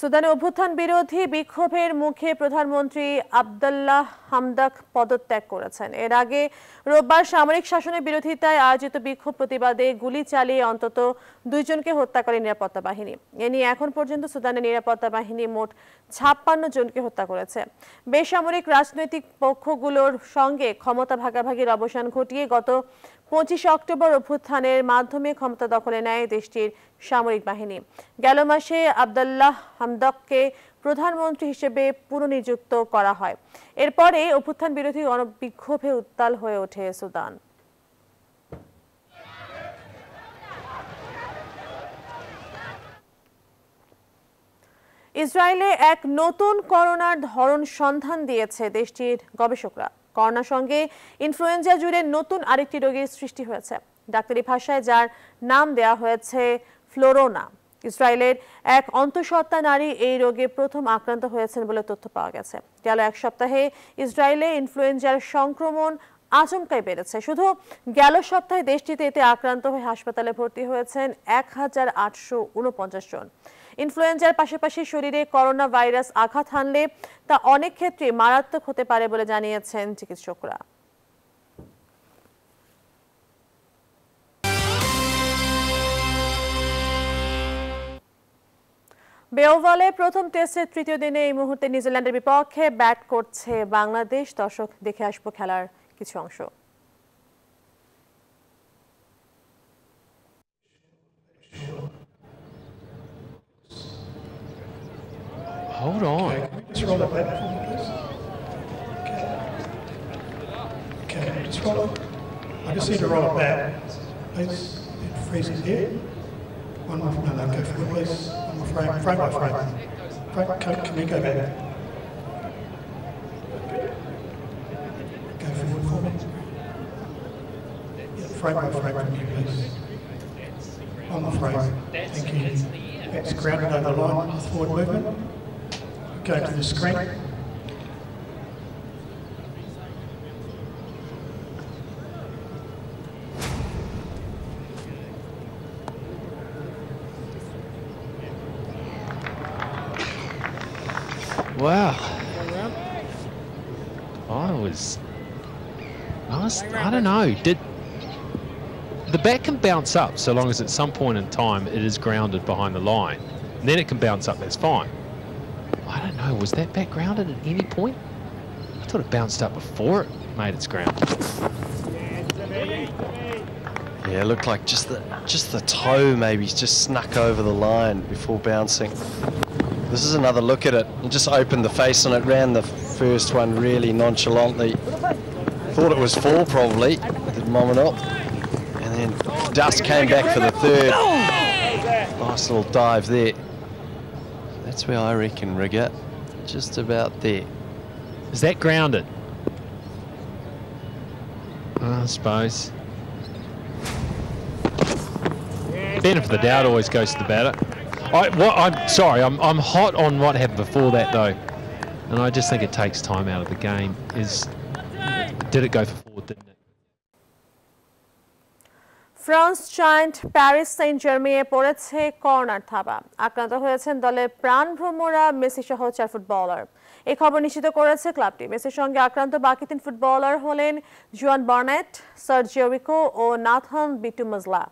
সুদানে অভ্যুত্থান বিরোধী বিক্ষোভের মুখে প্রধানমন্ত্রী আবদুল্লাহ হামদাক পদত্যাগ করেছেন। এর আগে রোববার সামরিক শাসনের বিরোধিতায় আয়োজিত বিক্ষোভ প্রতিবাদে গুলি চালিয়ে অন্তত দুইজনকে হত্যা করে নিরাপত্তা বাহিনী। এ নিয়ে এখন পর্যন্ত সুদানের নিরাপত্তা বাহিনী মোট ছাপ্পান্ন জনকে হত্যা করেছে। বেসামরিক রাজনৈতিক পক্ষগুলোর সঙ্গে ক্ষমতা ভাগাভাগির অবসান ঘটিয়ে গত পঁচিশে অক্টোবর অভ্যুত্থানের মাধ্যমে ক্ষমতা দখলে নেয় দেশটির সামরিক বাহিনী। গেল মাসে আবদুল্লাহ হামদককে প্রধানমন্ত্রী হিসেবে পুনর্নিযুক্ত করা হয়। এরপরে অভ্যুত্থান বিরোধী গণবিক্ষোভে উত্তাল হয়ে ওঠে সুদান। ইসরায়েলে এক নতুন করোনার ধরন সন্ধান দিয়েছে দেশটির গবেষকরা। করোনার সঙ্গে ইনফ্লুয়েঞ্জা জুড়ে নতুন আরেকটি রোগের সৃষ্টি হয়েছে। ডাক্তারি ভাষায় যার নাম দেয়া হয়েছে ফ্লোরোনা। ইসরায়েলের এক অন্তঃসত্ত্বা নারী এই রোগে প্রথম আক্রান্ত হয়েছেন বলে তথ্য পাওয়া গেছে। গেল এক সপ্তাহে ইসরায়েলে ইনফ্লুয়েঞ্জার সংক্রমণ আচমকাই বেড়েছে। শুধু গেল সপ্তাহে দেশটিতে এতে আক্রান্ত হয়ে হাসপাতালে ভর্তি হয়েছেন এক হাজার আটশো উনপঞ্চাশ জন। ইনফ্লুয়েঞ্জার পাশাপাশি শরীরে করোনা ভাইরাস আঘাত হানলে তা অনেক ক্ষেত্রে মারাত্মক হতে পারে বলে জানিয়েছেন চিকিৎসকরা। বেওভালে প্রথম টেস্টের তৃতীয় দিনে এই মুহূর্তে নিউজিল্যান্ডের বিপক্ষে ব্যাট করছে বাংলাদেশ। দর্শক দেখে আসব খেলার কিছু অংশ। Hold on. roll it back for please. Okay, okay, just roll it. I just need to roll it back, please. It here. One more, no, no, go forward, please. One more frame, frame by frame. Frame, can, can we go back? Go forward for me. Yeah, frame by frame from you, please. One more frame. Thank you. That's grounded over the line with forward movement. Go to the screen. Wow. I was. I was. I don't know. Did the bat can bounce up so long as at some point in time it is grounded behind the line. And then it can bounce up. That's fine. Know. Was that bat grounded at any point? I thought it bounced up before it made its ground. Yeah, it looked like just the just the toe maybe just snuck over the line before bouncing. This is another look at it. It just opened the face on it, ran the first one really nonchalantly. Thought it was four probably, did Mominot. And then Dust came back for the third. Nice little dive there. That's where I reckon Rigger. Just about there. Is that grounded? I suppose. Benefit of the doubt always goes to the batter. I, I'm sorry, I'm, I'm hot on what happened before that though, and I just think it takes time out of the game. Is did it go for forward? France giant Paris Saint Germain পড়েছে কর্নার থাবা। আক্রান্ত হয়েছেন দলের প্রাণভ্রমরা মেসি সহ চার ফুটবলার। এ খবর নিশ্চিত করেছে ক্লাবটি। মেসির সঙ্গে আক্রান্ত বাকি তিন ফুটবলার হলেন জুয়ান বার্নেট, সার্জিও রিকো ও নাথান বিটু মজলা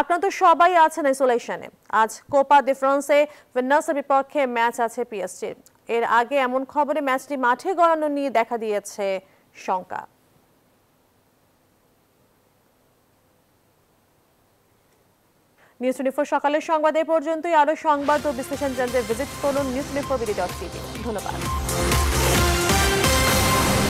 আক্রান্ত সবাই আছেন আইসোলেশনে। আজ কোপা ডি ফ্রান্সে ভিন্নাসের বিপক্ষে ম্যাচ আছে পিএসজির। এর আগে এমন খবরে ম্যাচটি মাঠে গড়ানো নিয়ে দেখা দিয়েছে শঙ্কা। নিউজ টোয়েন্টি ফোর সকালের সংবাদ এ পর্যন্তই। আরও সংবাদ ও বিশ্লেষণ জানতে ভিজিট করুন news twenty four BD dot TV ধন্যবাদ।